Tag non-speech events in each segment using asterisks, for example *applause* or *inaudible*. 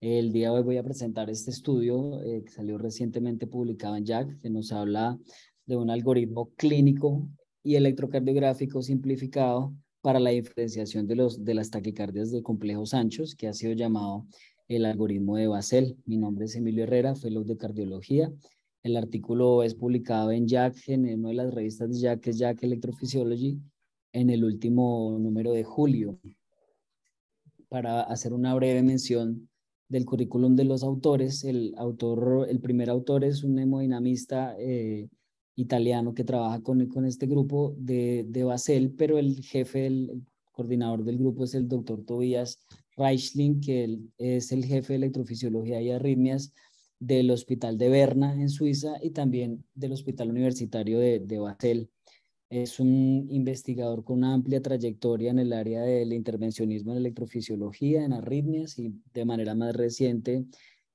El día de hoy voy a presentar este estudio eh, que salió recientemente publicado en JAC, que nos habla de un algoritmo clínico y electrocardiográfico simplificado para la diferenciación de, los, de las taquicardias de complejos anchos, que ha sido llamado el algoritmo de Basel. Mi nombre es Emilio Herrera, fellow de cardiología. El artículo es publicado en JAC, en una de las revistas de JAC, que es JAC Electrophysiology, en el último número de julio. Para hacer una breve mención del currículum de los autores, el, autor, el primer autor es un hemodinamista eh, italiano que trabaja con, con este grupo de, de Basel, pero el jefe, el, coordinador del grupo es el doctor Tobias Reichling, que es el jefe de electrofisiología y arritmias del Hospital de Berna en Suiza y también del Hospital Universitario de, de Basel. Es un investigador con una amplia trayectoria en el área del intervencionismo en electrofisiología, en arritmias y de manera más reciente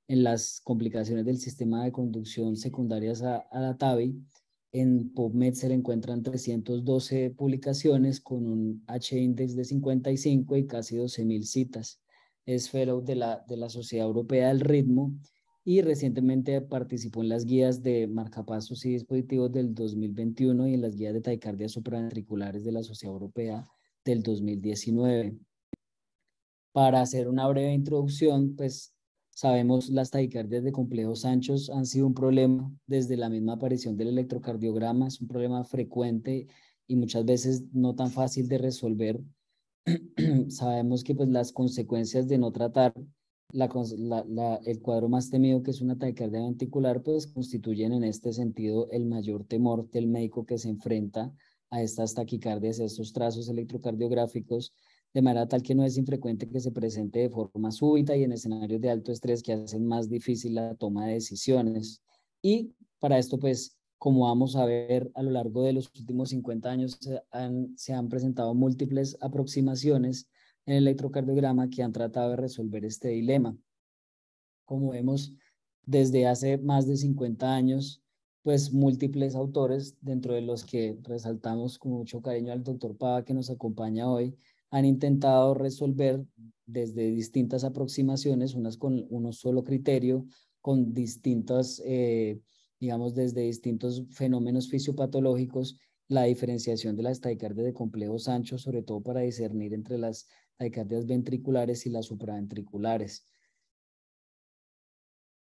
en las complicaciones del sistema de conducción secundarias a, la TAVI. En PubMed se le encuentran 312 publicaciones con un H-index de 55 y casi 12.000 citas. Es fellow de la, de la Sociedad Europea del Ritmo y recientemente participó en las guías de marcapasos y dispositivos del 2021 y en las guías de taquicardias supraventriculares de la Sociedad Europea del 2019. Para hacer una breve introducción, pues sabemos las taquicardias de complejos anchos han sido un problema desde la misma aparición del electrocardiograma, es un problema frecuente y muchas veces no tan fácil de resolver. *clears throat* sabemos que pues las consecuencias de no tratar la, el cuadro más temido, que es una taquicardia ventricular, pues constituyen en este sentido el mayor temor del médico que se enfrenta a estas taquicardias, a estos trazos electrocardiográficos, de manera tal que no es infrecuente que se presente de forma súbita y en escenarios de alto estrés que hacen más difícil la toma de decisiones. Y para esto, pues, como vamos a ver a lo largo de los últimos 50 años, se han, se han presentado múltiples aproximaciones el electrocardiograma que han tratado de resolver este dilema. Como vemos, desde hace más de 50 años, pues múltiples autores, dentro de los que resaltamos con mucho cariño al doctor Pava que nos acompaña hoy, han intentado resolver desde distintas aproximaciones, unas con un solo criterio, con distintas, eh, digamos, desde distintos fenómenos fisiopatológicos, la diferenciación de las taquicardias de complejos anchos, sobre todo para discernir entre las taquicardias ventriculares y las supraventriculares.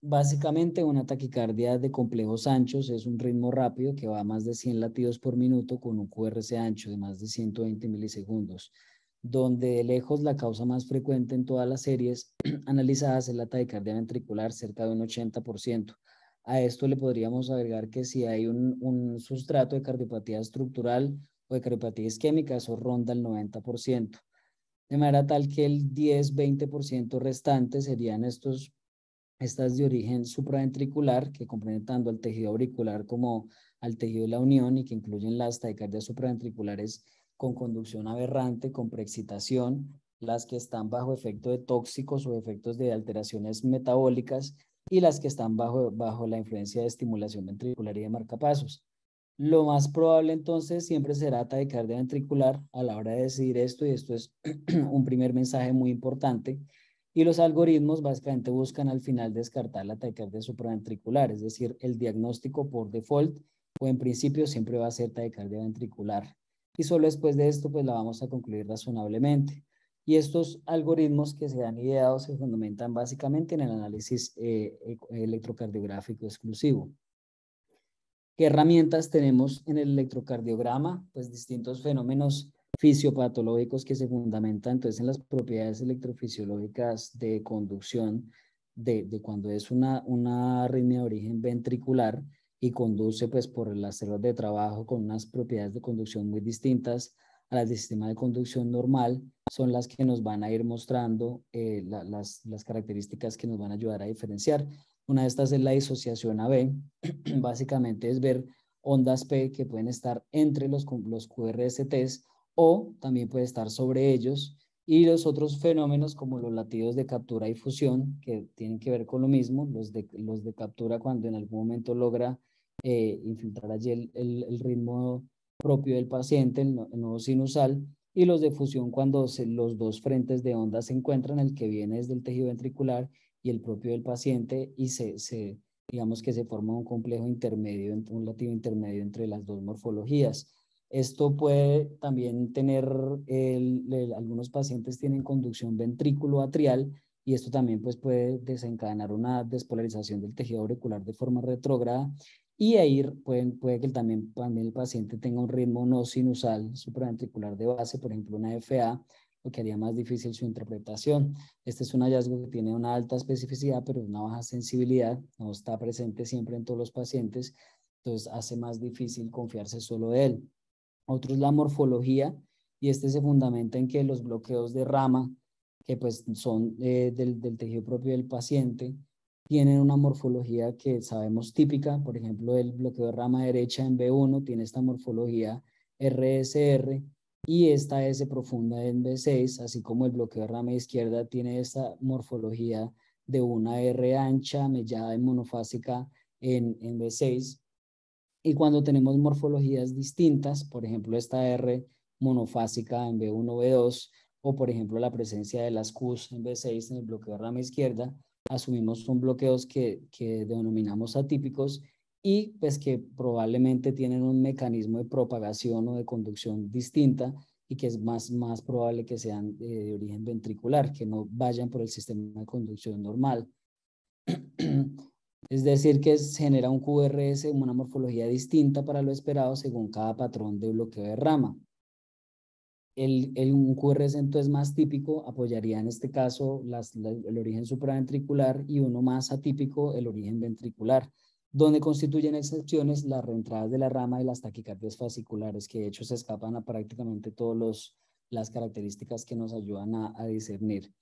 Básicamente, una taquicardia de complejos anchos es un ritmo rápido que va a más de 100 latidos por minuto con un QRC ancho de más de 120 milisegundos, donde de lejos la causa más frecuente en todas las series *clears throat* analizadas es la taquicardia ventricular, cerca de un 80%. A esto le podríamos agregar que si hay un, un sustrato de cardiopatía estructural o de cardiopatía isquémica, eso ronda el 90% de manera tal que el 10-20% restante serían estos, estas de origen supraventricular, que comprenden tanto al tejido auricular como al tejido de la unión y que incluyen las taquicardias supraventriculares con conducción aberrante, con preexcitación, las que están bajo efecto de tóxicos o efectos de alteraciones metabólicas y las que están bajo, bajo la influencia de estimulación ventricular y de marcapasos. Lo más probable entonces siempre será taquicardia ventricular a la hora de decidir esto y esto es *clears throat* un primer mensaje muy importante. Y los algoritmos básicamente buscan al final descartar la taquicardia supraventricular, es decir, el diagnóstico por default o en principio siempre va a ser taquicardia ventricular. Y solo después de esto pues la vamos a concluir razonablemente. Y estos algoritmos que se han ideado se fundamentan básicamente en el análisis eh, e-, electrocardiográfico exclusivo. ¿Qué herramientas tenemos en el electrocardiograma? Pues distintos fenómenos fisiopatológicos que se fundamentan entonces en las propiedades electrofisiológicas de conducción de, de cuando es una, una arritmia de origen ventricular y conduce pues por las células de trabajo con unas propiedades de conducción muy distintas a las del sistema de conducción normal, son las que nos van a ir mostrando eh, las, las características que nos van a ayudar a diferenciar. Una de estas es la disociación AB. *clears throat* Básicamente es ver ondas P que pueden estar entre los, los QRSTs o también puede estar sobre ellos. Y los otros fenómenos como los latidos de captura y fusión, que tienen que ver con lo mismo, los de, los de captura cuando en algún momento logra eh, infiltrar allí el, el, ritmo propio del paciente, el, el, nuevo sinusal, y los de fusión cuando los dos frentes de onda se encuentran, el que viene desde el tejido ventricular y el propio del paciente y se, se digamos que se forma un complejo intermedio, un latido intermedio entre las dos morfologías. Esto puede también tener, algunos pacientes tienen conducción ventrículo-atrial y esto también pues, puede desencadenar una despolarización del tejido auricular de forma retrógrada y ahí pueden, puede que también, también el paciente tenga un ritmo no sinusal supraventricular de base, por ejemplo una FA, lo que haría más difícil su interpretación. Este es un hallazgo que tiene una alta especificidad, pero una baja sensibilidad, no está presente siempre en todos los pacientes, entonces hace más difícil confiarse solo de él. Otro es la morfología y este se fundamenta en que los bloqueos de rama, que pues son eh, del, del, tejido propio del paciente, tienen una morfología que sabemos típica, por ejemplo, el bloqueo de rama derecha en B1 tiene esta morfología RSR y esta S profunda en B6, así como el bloqueo de rama izquierda tiene esta morfología de una R ancha mellada y monofásica en, en B6. Y cuando tenemos morfologías distintas, por ejemplo, esta R monofásica en B1, B2, o por ejemplo la presencia de las Qs en B6 en el bloqueo de rama izquierda, asumimos son bloqueos que, que denominamos atípicos y pues que probablemente tienen un mecanismo de propagación o de conducción distinta y que es más, más probable que sean de origen ventricular, que no vayan por el sistema de conducción normal. Es decir, que genera un QRS, una morfología distinta para lo esperado según cada patrón de bloqueo de rama. El, el, un QRS entonces más típico apoyaría en este caso las, el origen supraventricular y uno más atípico el origen ventricular, donde constituyen excepciones las reentradas de la rama y las taquicardias fasciculares, que de hecho se escapan a prácticamente todas las características que nos ayudan a, discernir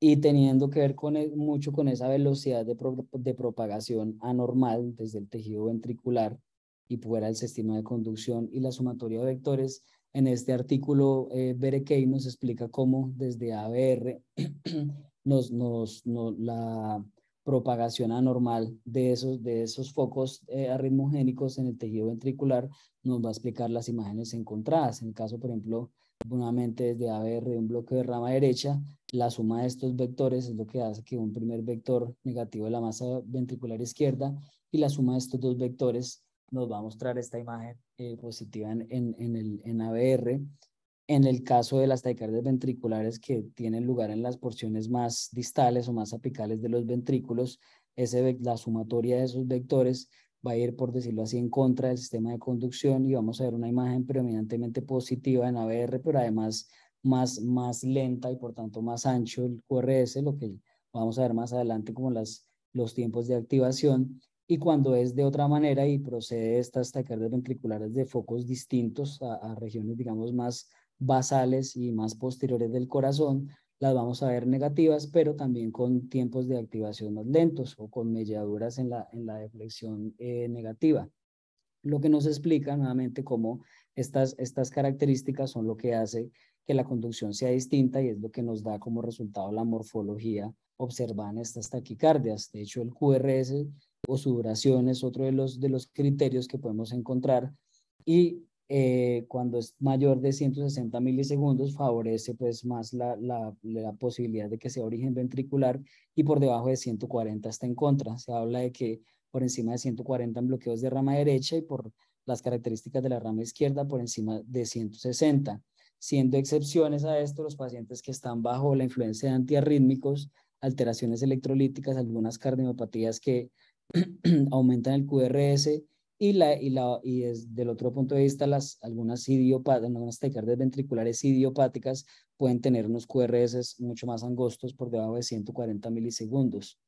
y teniendo que ver con, e, mucho con esa velocidad de, de, propagación anormal desde el tejido ventricular y fuera del sistema de conducción y la sumatoria de vectores. En este artículo, eh, nos explica cómo desde ABR *clears throat* nos, nos, la propagación anormal de esos, de esos focos eh, arritmogénicos en el tejido ventricular nos va a explicar las imágenes encontradas. En el caso, por ejemplo, nuevamente desde ABR un bloque de rama derecha, la suma de estos vectores es lo que hace que un primer vector negativo de la masa ventricular izquierda y la suma de estos dos vectores nos va a mostrar esta imagen eh, positiva en, en, el, en ABR. En el caso de las taquicardias ventriculares que tienen lugar en las porciones más distales o más apicales de los ventrículos, ese, la sumatoria de esos vectores va a ir, por decirlo así, en contra del sistema de conducción y vamos a ver una imagen predominantemente positiva en ABR, pero además más, más lenta y por tanto más ancho el QRS, lo que vamos a ver más adelante como las, los tiempos de activación. Y cuando es de otra manera y procede estas taquicardias ventriculares de focos distintos a, a regiones, digamos, más basales y más posteriores del corazón, las vamos a ver negativas, pero también con tiempos de activación más lentos o con melladuras en la, en la deflexión eh, negativa. Lo que nos explica nuevamente cómo estas, estas características son lo que hace que la conducción sea distinta y es lo que nos da como resultado la morfología observada en estas taquicardias. De hecho, el QRS o su duración es otro de los, de los criterios que podemos encontrar y eh, cuando es mayor de 160 milisegundos favorece pues más la, la, la, posibilidad de que sea origen ventricular y por debajo de 140 está en contra. Se habla de que por encima de 140 en bloqueos de rama derecha y por las características de la rama izquierda por encima de 160, siendo excepciones a esto los pacientes que están bajo la influencia de antiarrítmicos, alteraciones electrolíticas, algunas cardiopatías que *clears throat* aumentan el QRS y, la, y, la, y desde el otro punto de vista, las, algunas algunas taquicardias ventriculares idiopáticas pueden tener unos QRS mucho más angostos por debajo de 140 milisegundos.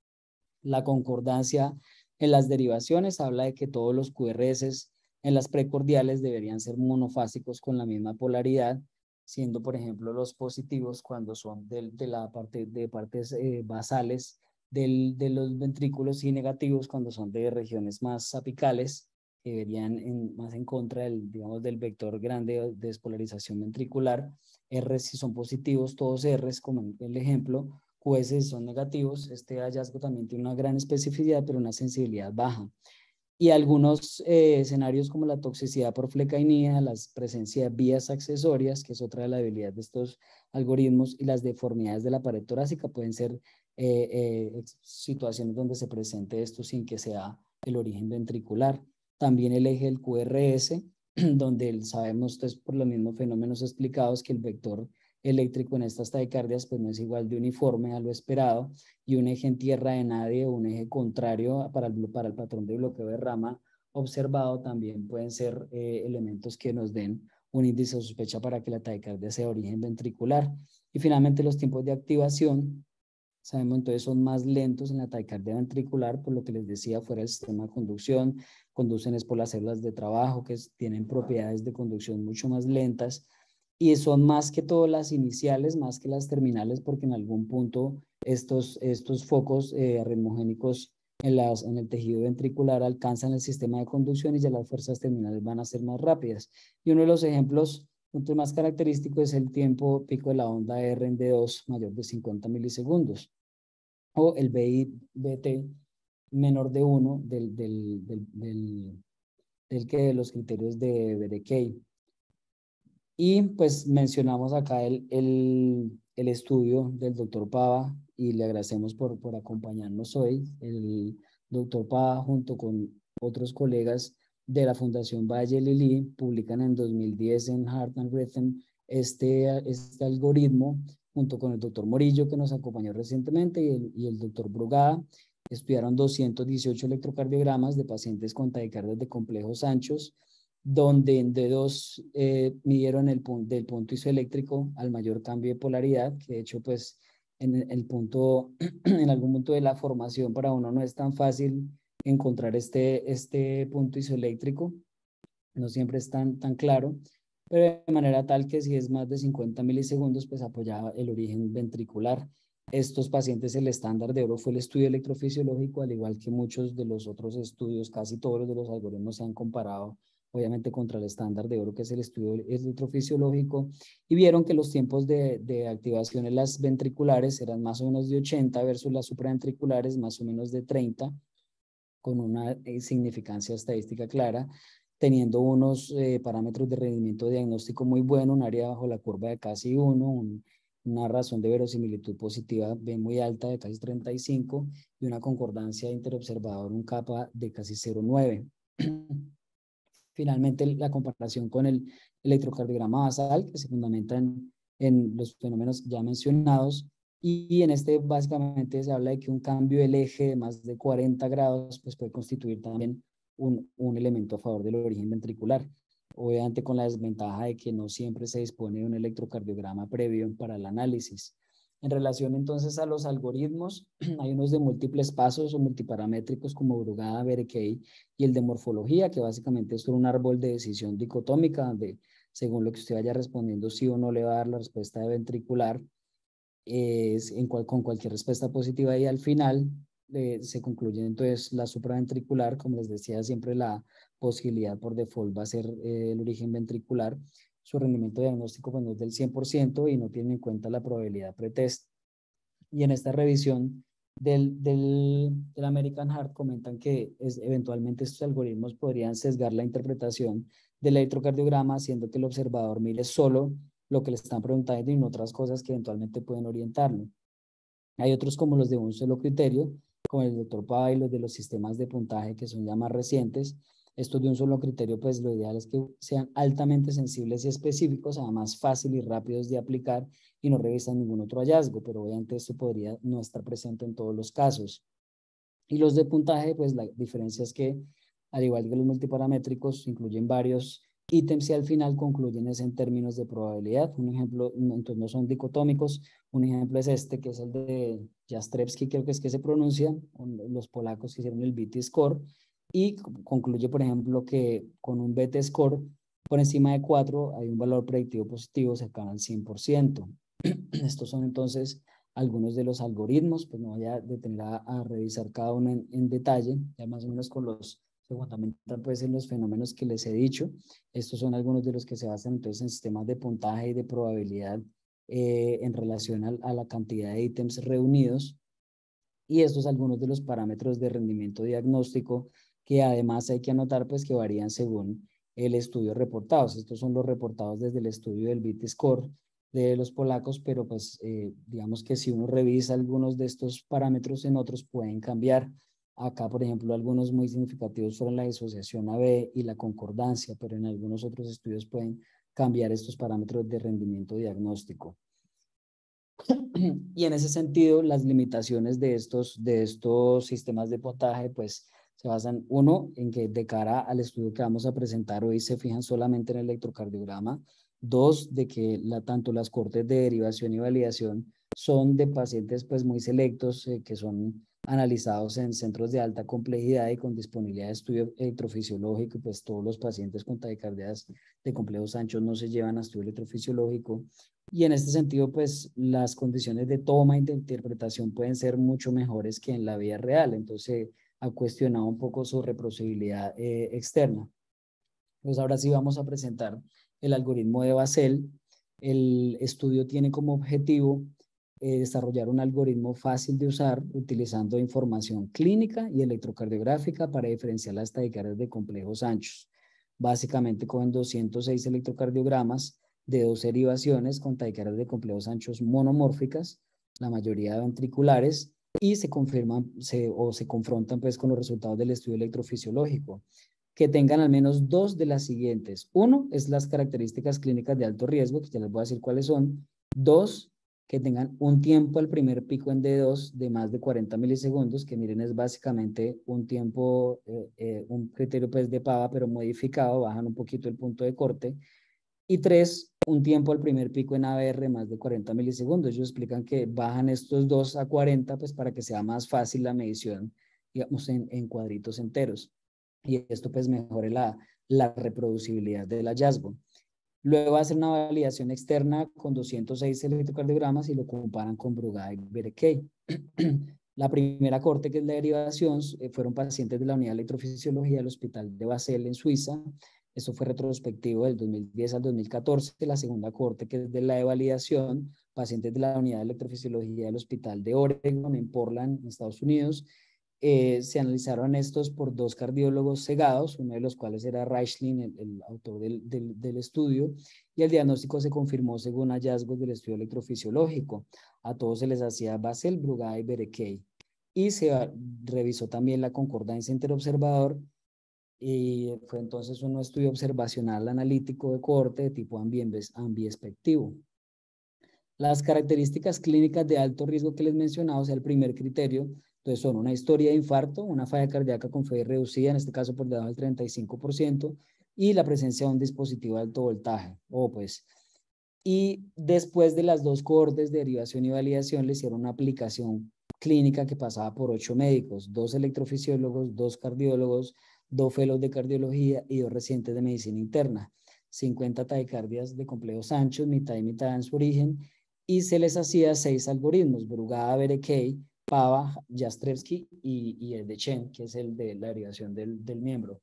La concordancia en las derivaciones habla de que todos los QRS en las precordiales deberían ser monofásicos con la misma polaridad, siendo, por ejemplo, los positivos cuando son de, de la parte, de partes eh, basales del, de los ventrículos y negativos cuando son de regiones más apicales que verían en, más en contra del, digamos, del vector grande de despolarización ventricular. R si son positivos, todos R, como el ejemplo, QS son negativos. Este hallazgo también tiene una gran especificidad, pero una sensibilidad baja. y algunos eh, escenarios como la toxicidad por flecainía, la presencia de vías accesorias, que es otra de las debilidades de estos algoritmos, y las deformidades de la pared torácica pueden ser eh, eh, situaciones donde se presente esto sin que sea el origen ventricular. También el eje del QRS, *clears throat* donde sabemos pues, por los mismos fenómenos explicados que el vector eléctrico en estas taquicardias pues no es igual de uniforme a lo esperado y un eje en tierra de nadie un eje contrario para el, para el patrón de bloqueo de rama observado también pueden ser eh, elementos que nos den un índice de sospecha para que la taquicardia sea de origen ventricular. Y finalmente los tiempos de activación, sabemos entonces son más lentos en la taquicardia ventricular, por lo que les decía fuera del sistema de conducción, conducen es por las células de trabajo que tienen propiedades de conducción mucho más lentas y son más que todo las iniciales, más que las terminales, porque en algún punto estos, estos focos eh, arritmogénicos en, las, en el tejido ventricular alcanzan el sistema de conducción y ya las fuerzas terminales van a ser más rápidas. Y uno de los ejemplos punto más característico es el tiempo pico de la onda R en D2 mayor de 50 milisegundos o el BIBT menor de 1 del, del, del, del, del que de los criterios de BDK. Y pues mencionamos acá el, el, el estudio del doctor Pava y le agradecemos por, por acompañarnos hoy. El doctor Pava junto con otros colegas de la Fundación Valle Lili publican en 2010 en Heart and Rhythm este, este algoritmo junto con el doctor Morillo que nos acompañó recientemente y el, y el doctor Brugada. Estudiaron 218 electrocardiogramas de pacientes con taquicardias de complejos anchos donde en D2 eh, midieron el del punto isoeléctrico al mayor cambio de polaridad, que de hecho pues en el punto, *clears throat* en algún punto de la formación para uno no es tan fácil encontrar este, este punto isoeléctrico, no siempre es tan, tan claro, pero de manera tal que si es más de 50 milisegundos, pues apoyaba el origen ventricular. Estos pacientes, el estándar de oro fue el estudio electrofisiológico, al igual que muchos de los otros estudios, casi todos los de los algoritmos se han comparado obviamente contra el estándar de oro, que es el estudio electrofisiológico, y vieron que los tiempos de, de, activación en las ventriculares eran más o menos de 80 versus las supraventriculares más o menos de 30, con una eh, significancia estadística clara, teniendo unos eh, parámetros de rendimiento diagnóstico muy bueno, un área bajo la curva de casi 1, una razón de verosimilitud positiva muy alta de casi 35 y una concordancia interobservador, un capa de casi 0,9. *clears throat* Finalmente, la comparación con el electrocardiograma basal, que se fundamenta en, en los fenómenos ya mencionados, y en este básicamente se habla de que un cambio del eje de más de 40 grados pues puede constituir también un, un elemento a favor del origen ventricular. Obviamente con la desventaja de que no siempre se dispone de un electrocardiograma previo para el análisis. En relación entonces a los algoritmos, *clears throat* hay unos de múltiples pasos o multiparamétricos como Brugada, Berekei y el de morfología, que básicamente es un árbol de decisión dicotómica, donde según lo que usted vaya respondiendo sí o no le va a dar la respuesta de ventricular, en cual, con cualquier respuesta positiva y al final eh, se concluye entonces la supraventricular, como les decía, siempre la posibilidad por default va a ser eh, el origen ventricular su rendimiento diagnóstico pues, no es del 100% y no tiene en cuenta la probabilidad pretest. Y en esta revisión del, del, del American Heart comentan que es, eventualmente estos algoritmos podrían sesgar la interpretación del electrocardiograma, haciendo que el observador mire solo lo que le están preguntando y no otras cosas que eventualmente pueden orientarlo. Hay otros como los de un solo criterio, como el doctor Pava los de los sistemas de puntaje que son ya más recientes, estos de un solo criterio, pues lo ideal es que sean altamente sensibles y específicos, además fácil y rápidos de aplicar y no revisan ningún otro hallazgo, pero obviamente esto podría no estar presente en todos los casos. Y los de puntaje, pues la diferencia es que, al igual que los multiparamétricos, incluyen varios ítems y al final concluyen es en términos de probabilidad. Un ejemplo, entonces no son dicotómicos, un ejemplo es este, que es el de Jastrzebski, creo que es que se pronuncia, los polacos que hicieron el BT score, y concluye, por ejemplo, que con un BT score por encima de 4 hay un valor predictivo positivo cercano al 100%. *clears throat* Estos son entonces algunos de los algoritmos, pues no voy a detener a, revisar cada uno en, detalle, ya más o menos con los, se fundamentan pues en los fenómenos que les he dicho. Estos son algunos de los que se basan entonces en sistemas de puntaje y de probabilidad eh, en relación a, a la cantidad de ítems reunidos. Y estos algunos de los parámetros de rendimiento diagnóstico que además hay que anotar pues que varían según el estudio reportados. Estos son los reportados desde el estudio del BIT Score de los polacos, pero pues eh, digamos que si uno revisa algunos de estos parámetros en otros pueden cambiar. Acá, por ejemplo, algunos muy significativos fueron la disociación AB y la concordancia, pero en algunos otros estudios pueden cambiar estos parámetros de rendimiento diagnóstico. *clears throat* Y en ese sentido, las limitaciones de estos, de estos sistemas de puntaje, pues se basan, uno, en que de cara al estudio que vamos a presentar hoy se fijan solamente en el electrocardiograma, dos, de que la, tanto las cortes de derivación y validación son de pacientes pues muy selectos eh, que son analizados en centros de alta complejidad y con disponibilidad de estudio electrofisiológico, pues todos los pacientes con taquicardias de complejos anchos no se llevan a estudio electrofisiológico. Y en este sentido, pues las condiciones de toma y de interpretación pueden ser mucho mejores que en la vida real. Entonces, ha cuestionado un poco su reproducibilidad eh, externa. Pues ahora sí vamos a presentar el algoritmo de Basel. El estudio tiene como objetivo eh, desarrollar un algoritmo fácil de usar utilizando información clínica y electrocardiográfica para diferenciar las taquicardias de complejos anchos. Básicamente con 206 electrocardiogramas de dos derivaciones con taquicardias de complejos anchos monomórficas, la mayoría ventriculares, y se confirman o se confrontan pues con los resultados del estudio electrofisiológico que tengan al menos dos de las siguientes. Uno es las características clínicas de alto riesgo, que ya les voy a decir cuáles son. Dos, que tengan un tiempo al primer pico en D2 de más de 40 milisegundos, que miren es básicamente un tiempo, eh, eh, un criterio pues de PAVA, pero modificado, bajan un poquito el punto de corte. Y tres, un tiempo al primer pico en ABR más de 40 milisegundos. Ellos explican que bajan estos dos a 40 pues para que sea más fácil la medición, digamos, en, en cuadritos enteros. Y esto pues mejore la, la reproducibilidad del hallazgo. Luego hacen una validación externa con 206 electrocardiogramas y lo comparan con Brugada y Berekei. *clears throat* la primera corte, que es la derivación, eh, fueron pacientes de la unidad de electrofisiología del Hospital de Basel en Suiza. Eso fue retrospectivo del 2010 al 2014. La segunda corte, que es de la de validación, pacientes de la unidad de electrofisiología del Hospital de Oregon en Portland, en Estados Unidos. Eh, se analizaron estos por dos cardiólogos cegados, uno de los cuales era Reichlin, el, autor del, estudio, y el diagnóstico se confirmó según hallazgos del estudio electrofisiológico. A todos se les hacía Basel, Brugada y Berekei. Y se revisó también la concordancia interobservador y fue entonces un estudio observacional analítico de corte de tipo ambiespectivo. Las características clínicas de alto riesgo que les mencionaba, o el primer criterio, entonces son una historia de infarto, una falla cardíaca con fe reducida, en este caso por debajo del 35%, y la presencia de un dispositivo de alto voltaje. O pues, y después de las dos cohortes de derivación y validación, le hicieron una aplicación clínica que pasaba por ocho médicos, dos electrofisiólogos, dos cardiólogos, dos fellows de cardiología y dos residentes de medicina interna. 50 taquicardias de complejos anchos, mitad y mitad en su origen, y se les hacía seis algoritmos, Brugada, Berekei, Pava, Jastrevsky y, el de Chen, que es el de la derivación del, miembro.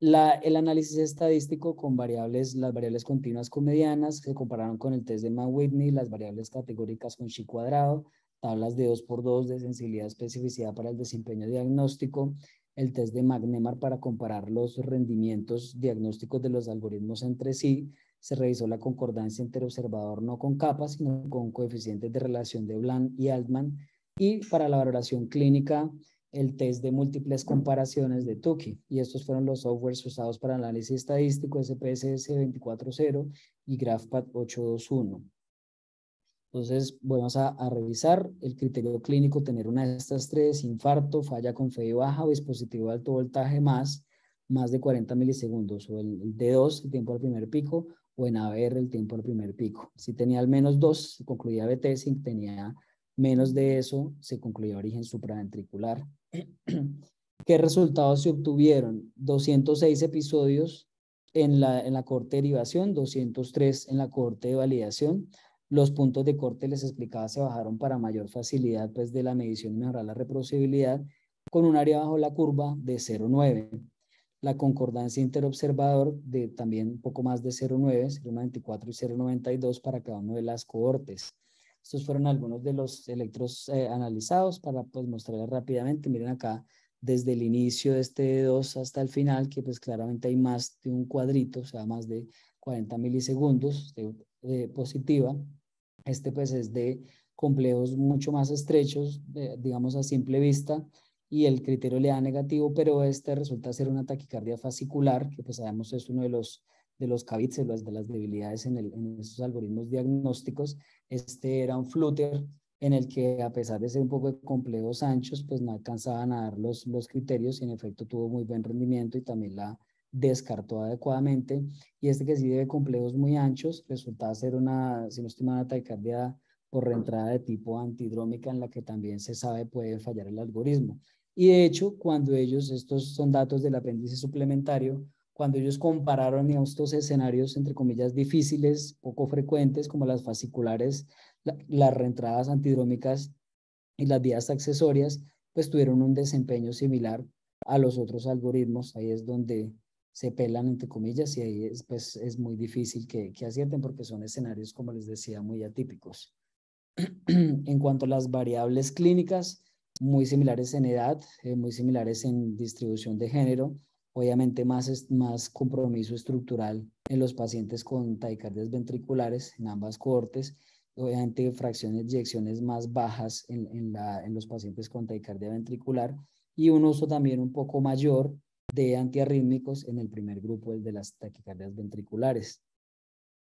El análisis estadístico con variables, las variables continuas con medianas, se compararon con el test de Mann-Whitney, las variables categóricas con chi cuadrado, tablas de 2x2 de sensibilidad especificidad para el desempeño diagnóstico, el test de Magnemar para comparar los rendimientos diagnósticos de los algoritmos entre sí, se revisó la concordancia interobservador no con capas, sino con coeficientes de relación de Bland y Altman, y para la valoración clínica el test de múltiples comparaciones de Tukey. Y estos fueron los softwares usados para análisis estadístico SPSS 24.0 y GraphPad 821. Entonces, vamos a, revisar el criterio clínico, tener una de estas tres, infarto, falla con fe baja o dispositivo de alto voltaje más, más de 40 milisegundos, o el, D2, el tiempo al primer pico, o en ABR, el tiempo al primer pico. Si tenía al menos dos, concluía BT, si tenía Menos de eso, se concluyó origen supraventricular. *clears throat* ¿Qué resultados se obtuvieron? 206 episodios en la, en la corte de derivación, 203 en la corte de validación. Los puntos de corte, les explicaba, se bajaron para mayor facilidad pues, de la medición y mejorar la reproducibilidad con un área bajo la curva de 0,9. La concordancia interobservador de también poco más de 0,9, 0,94 y 0,92 para cada una de las cohortes. Estos fueron algunos de los electros eh, analizados para pues, mostrarles rápidamente. Miren acá desde el inicio de este 2 hasta el final, que pues claramente hay más de un cuadrito, o sea, más de 40 milisegundos de, positiva. Este pues es de complejos mucho más estrechos, digamos a simple vista, y el criterio le da negativo, pero este resulta ser una taquicardia fascicular, que pues sabemos es uno de los de los cabits, de las debilidades en, el, en estos algoritmos diagnósticos. Este era un flutter en el que a pesar de ser un poco de complejos anchos, pues no alcanzaban a dar los, los criterios y en efecto tuvo muy buen rendimiento y también la descartó adecuadamente. Y este que sí de complejos muy anchos resultaba ser una, si no estoy una taquicardia por reentrada de tipo antidrómica en la que también se sabe puede fallar el algoritmo. Y de hecho, cuando ellos, estos son datos del apéndice suplementario, cuando ellos compararon estos escenarios, entre comillas, difíciles, poco frecuentes, como las fasciculares, las reentradas antidrómicas y las vías accesorias, pues tuvieron un desempeño similar a los otros algoritmos. Ahí es donde se pelan, entre comillas, y ahí es, pues, es muy difícil que, que acierten porque son escenarios, como les decía, muy atípicos. *clears throat* en cuanto a las variables clínicas, muy similares en edad, eh, muy similares en distribución de género, obviamente más, más compromiso estructural en los pacientes con taquicardias ventriculares, en ambas cohortes, obviamente fracciones de eyecciones más bajas en, en, la, en los pacientes con taquicardia ventricular y un uso también un poco mayor de antiarrítmicos en el primer grupo, el de las taquicardias ventriculares.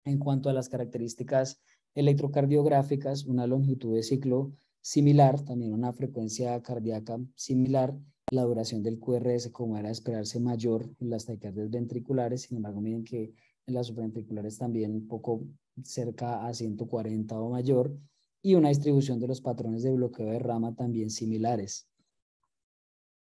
En cuanto a las características electrocardiográficas, una longitud de ciclo similar, también una frecuencia cardíaca similar la duración del QRS, como era de esperarse, mayor en las taquicardias ventriculares. Sin embargo, miren que en las supraventriculares también poco cerca a 140 o mayor. Y una distribución de los patrones de bloqueo de rama también similares.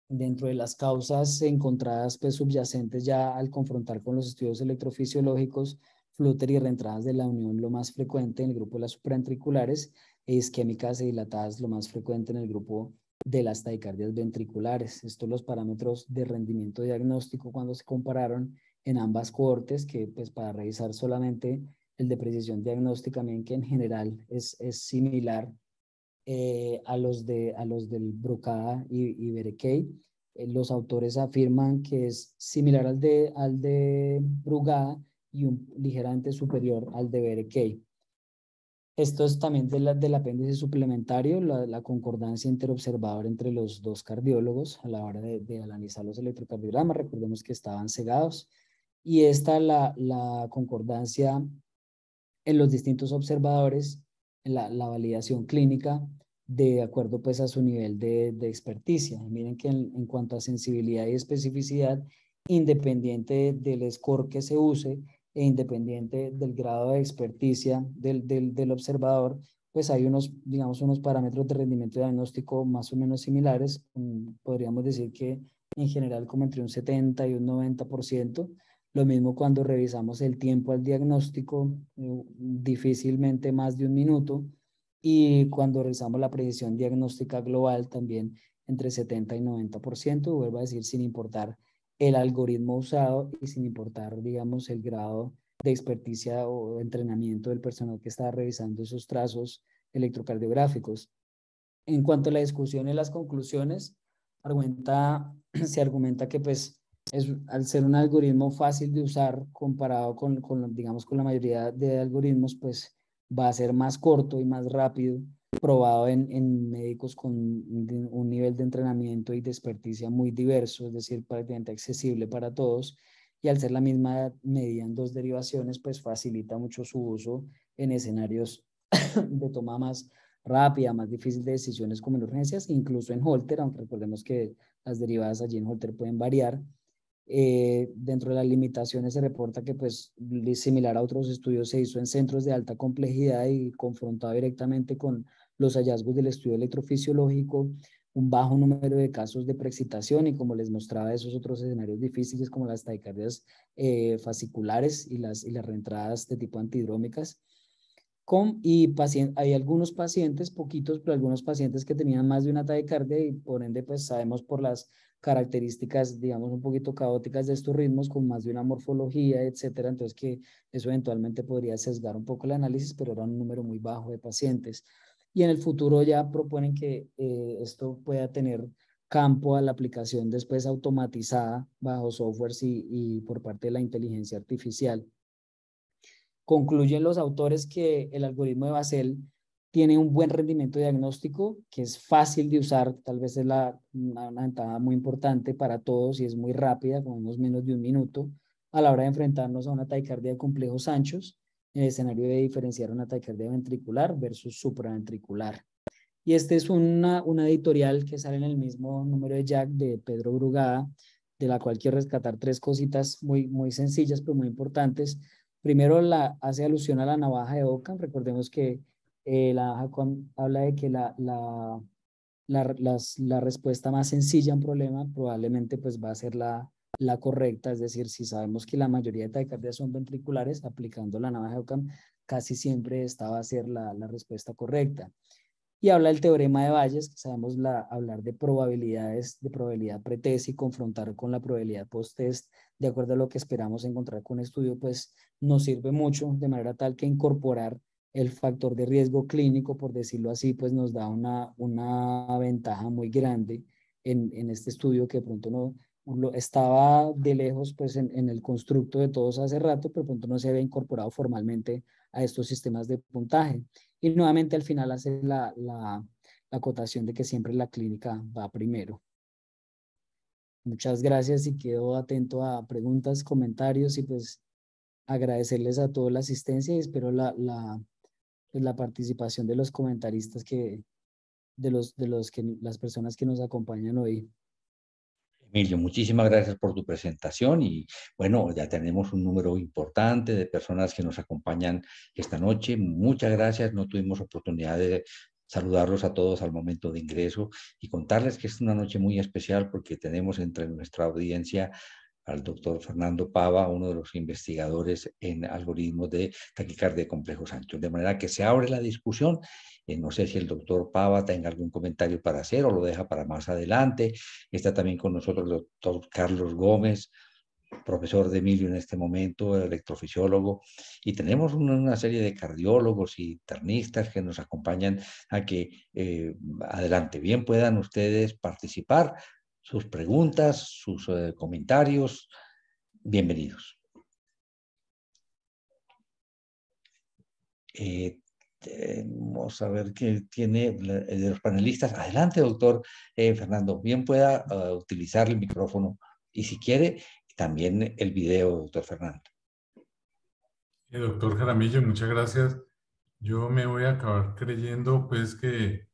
Dentro de las causas encontradas pues, subyacentes ya al confrontar con los estudios electrofisiológicos, flúter y reentradas de la unión lo más frecuente en el grupo de las supraventriculares, e isquémicas e dilatadas lo más frecuente en el grupo de las taquicardias ventriculares. Estos los parámetros de rendimiento diagnóstico cuando se compararon en ambas cohortes, que pues para revisar solamente el de precisión diagnóstica, también que en general es, es similar eh, a, los de, a los del Brucada y, y Berekei. Eh, los autores afirman que es similar al de, al de Brugada y un, ligeramente superior al de Berekei. Esto es también de la, del apéndice suplementario, la, concordancia interobservador entre los dos cardiólogos a la hora de, analizar los electrocardiogramas. Recordemos que estaban cegados. Y esta la, la concordancia en los distintos observadores, la, la validación clínica de acuerdo pues a su nivel de, de experticia. Miren que en, cuanto a sensibilidad y especificidad, independiente del score que se use, e independiente del grado de experticia del, del, del, observador, pues hay unos, digamos, unos parámetros de rendimiento diagnóstico más o menos similares. Mm, podríamos decir que en general como entre un 70 y un 90%. Lo mismo cuando revisamos el tiempo al diagnóstico, eh, difícilmente más de un minuto. Y cuando revisamos la precisión diagnóstica global, también entre 70 y 90%, vuelvo a decir, sin importar el algoritmo usado y sin importar, digamos, el grado de experticia o entrenamiento del personal que está revisando esos trazos electrocardiográficos. En cuanto a la discusión y las conclusiones, *clears throat* se argumenta que pues es, al ser un algoritmo fácil de usar comparado con, con, digamos, con la mayoría de algoritmos, pues va a ser más corto y más rápido probado en, en, médicos con un nivel de entrenamiento y de experticia muy diverso, es decir, prácticamente accesible para todos. Y al ser la misma medida en dos derivaciones, pues facilita mucho su uso en escenarios *coughs* de toma más rápida, más difícil de decisiones como en urgencias, incluso en Holter, aunque recordemos que las derivadas allí en Holter pueden variar. Eh, dentro de las limitaciones se reporta que, pues, similar a otros estudios, se hizo en centros de alta complejidad y confrontado directamente con los hallazgos del estudio electrofisiológico, un bajo número de casos de preexcitación y como les mostraba esos otros escenarios difíciles como las taquicardias eh, fasciculares y las, y las reentradas de tipo antidrómicas. Con, y hay algunos pacientes, poquitos, pero algunos pacientes que tenían más de una taquicardia y por ende pues sabemos por las características, digamos, un poquito caóticas de estos ritmos con más de una morfología, etcétera. Entonces que eso eventualmente podría sesgar un poco el análisis, pero era un número muy bajo de pacientes y en el futuro ya proponen que eh, esto pueda tener campo a la aplicación después automatizada bajo softwares y, por parte de la inteligencia artificial. Concluyen los autores que el algoritmo de Basel tiene un buen rendimiento diagnóstico, que es fácil de usar, tal vez es la, una, ventaja muy importante para todos y es muy rápida, como vemos menos de un minuto, a la hora de enfrentarnos a una taquicardia de complejos anchos, el escenario de diferenciar una taquicardia ventricular versus supraventricular. Y este es una, una editorial que sale en el mismo número de Jack de Pedro Brugada, de la cual quiero rescatar tres cositas muy, muy sencillas, pero muy importantes. Primero, la, hace alusión a la navaja de Ockham. Recordemos que eh, la navaja habla de que la, la, la, la, respuesta más sencilla a un problema probablemente pues va a ser la, la correcta. Es decir, si sabemos que la mayoría de taquicardias son ventriculares, aplicando la navaja de Ockham, casi siempre esta va a ser la, la respuesta correcta. Y habla del teorema de Bayes, que sabemos la, hablar de probabilidades, de probabilidad pretest y confrontar con la probabilidad post-test, de acuerdo a lo que esperamos encontrar con estudio, pues nos sirve mucho, de manera tal que incorporar el factor de riesgo clínico, por decirlo así, pues nos da una, una ventaja muy grande en, en este estudio que de pronto no lo, estaba de lejos pues en, en, el constructo de todos hace rato, pero pronto no se había incorporado formalmente a estos sistemas de puntaje. Y nuevamente al final hace la, la, la acotación de que siempre la clínica va primero. Muchas gracias y quedo atento a preguntas, comentarios y pues agradecerles a toda la asistencia y espero la, la, pues, la participación de los comentaristas que, de los, de los que, las personas que nos acompañan hoy. Emilio, muchísimas gracias por tu presentación y bueno, ya tenemos un número importante de personas que nos acompañan esta noche. Muchas gracias, no tuvimos oportunidad de saludarlos a todos al momento de ingreso y contarles que es una noche muy especial porque tenemos entre nuestra audiencia al doctor Fernando Pava, uno de los investigadores en algoritmos de taquicardia de complejos anchos. De manera que se abre la discusión. Eh, no sé si el doctor Pava tenga algún comentario para hacer o lo deja para más adelante. Está también con nosotros el doctor Carlos Gómez, profesor de Emilio en este momento, electrofisiólogo, y tenemos una, serie de cardiólogos y internistas que nos acompañan a que eh, adelante bien puedan ustedes participar sus preguntas, sus eh, comentarios. Bienvenidos. Eh, vamos a ver qué tiene de los panelistas. Adelante, doctor eh, Fernando. Bien pueda utilizar el micrófono y si quiere, también el video, doctor Fernando. doctor Jaramillo, muchas gracias. Yo me voy a acabar creyendo pues que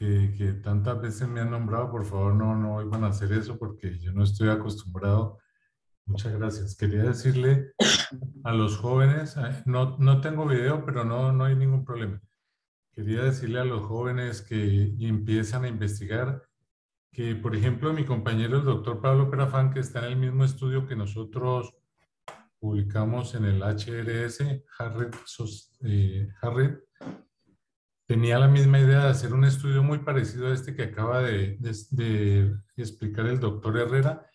que, tantas veces me han nombrado, por favor no, no vuelvan a hacer eso porque yo no estoy acostumbrado. Muchas gracias. Quería decirle *coughs* a los jóvenes, no, no tengo video, pero no, no hay ningún problema. Quería decirle a los jóvenes que empiezan a investigar que, por ejemplo, mi compañero el doctor Pablo Perafán, que está en el mismo estudio que nosotros publicamos en el HRS, Harriet, eh, tenía la misma idea de hacer un estudio muy parecido a este que acaba de, explicar el doctor Herrera,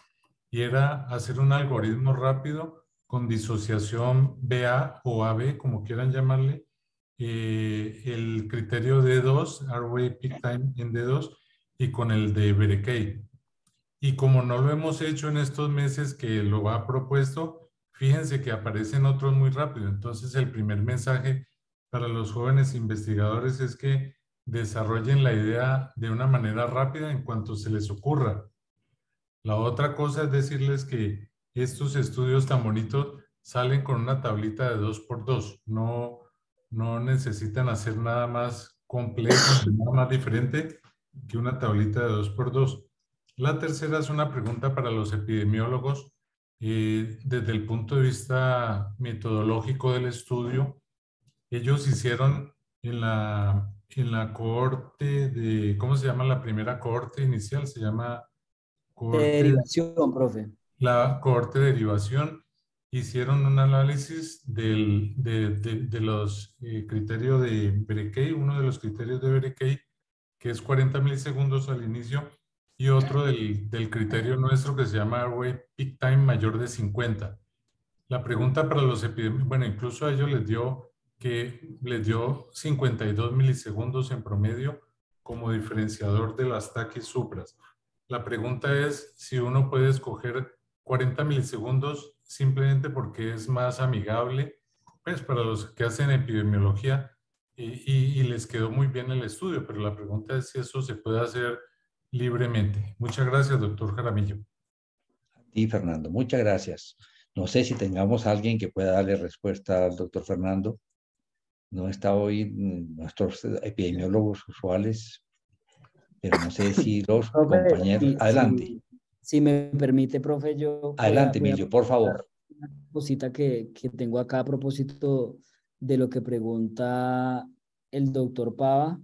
y era hacer un algoritmo rápido con disociación BA o AB, como quieran llamarle, eh, el criterio D2, R-Way Peak Time en D2, y con el de Berekei. Y como no lo hemos hecho en estos meses que lo ha propuesto, fíjense que aparecen otros muy rápido. Entonces, el primer mensaje para los jóvenes investigadores es que desarrollen la idea de una manera rápida en cuanto se les ocurra. La otra cosa es decirles que estos estudios tan bonitos salen con una tablita de 2x2. No, no necesitan hacer nada más complejo, nada más diferente que una tablita de 2x2. La tercera es una pregunta para los epidemiólogos. Eh, desde el punto de vista metodológico del estudio, ellos hicieron en la, en la cohorte de, ¿cómo se llama la primera cohorte inicial? Se llama... Cohorte, derivación, profe. La cohorte de derivación. Hicieron un análisis del, de, de, los eh, criterios de Berekei, uno de los criterios de Berekei, que es 40 milisegundos al inicio, y otro del, del criterio nuestro que se llama Airway Peak Time mayor de 50. La pregunta para los epidemiólogos, bueno, incluso a ellos les dio que les dio 52 milisegundos en promedio como diferenciador de las taquis supras. La pregunta es si uno puede escoger 40 milisegundos simplemente porque es más amigable, pues para los que hacen epidemiología y, y, les quedó muy bien el estudio, pero la pregunta es si eso se puede hacer libremente. Muchas gracias, doctor Jaramillo. Y Fernando, muchas gracias. No sé si tengamos alguien que pueda darle respuesta al doctor Fernando. No está hoy nuestros epidemiólogos usuales, pero no sé *laughs* si los compañeros... adelante. Si, me permite, profe, yo... Adelante, Emilio, por favor. Una cosita que, que tengo acá a propósito de lo que pregunta el doctor Pava.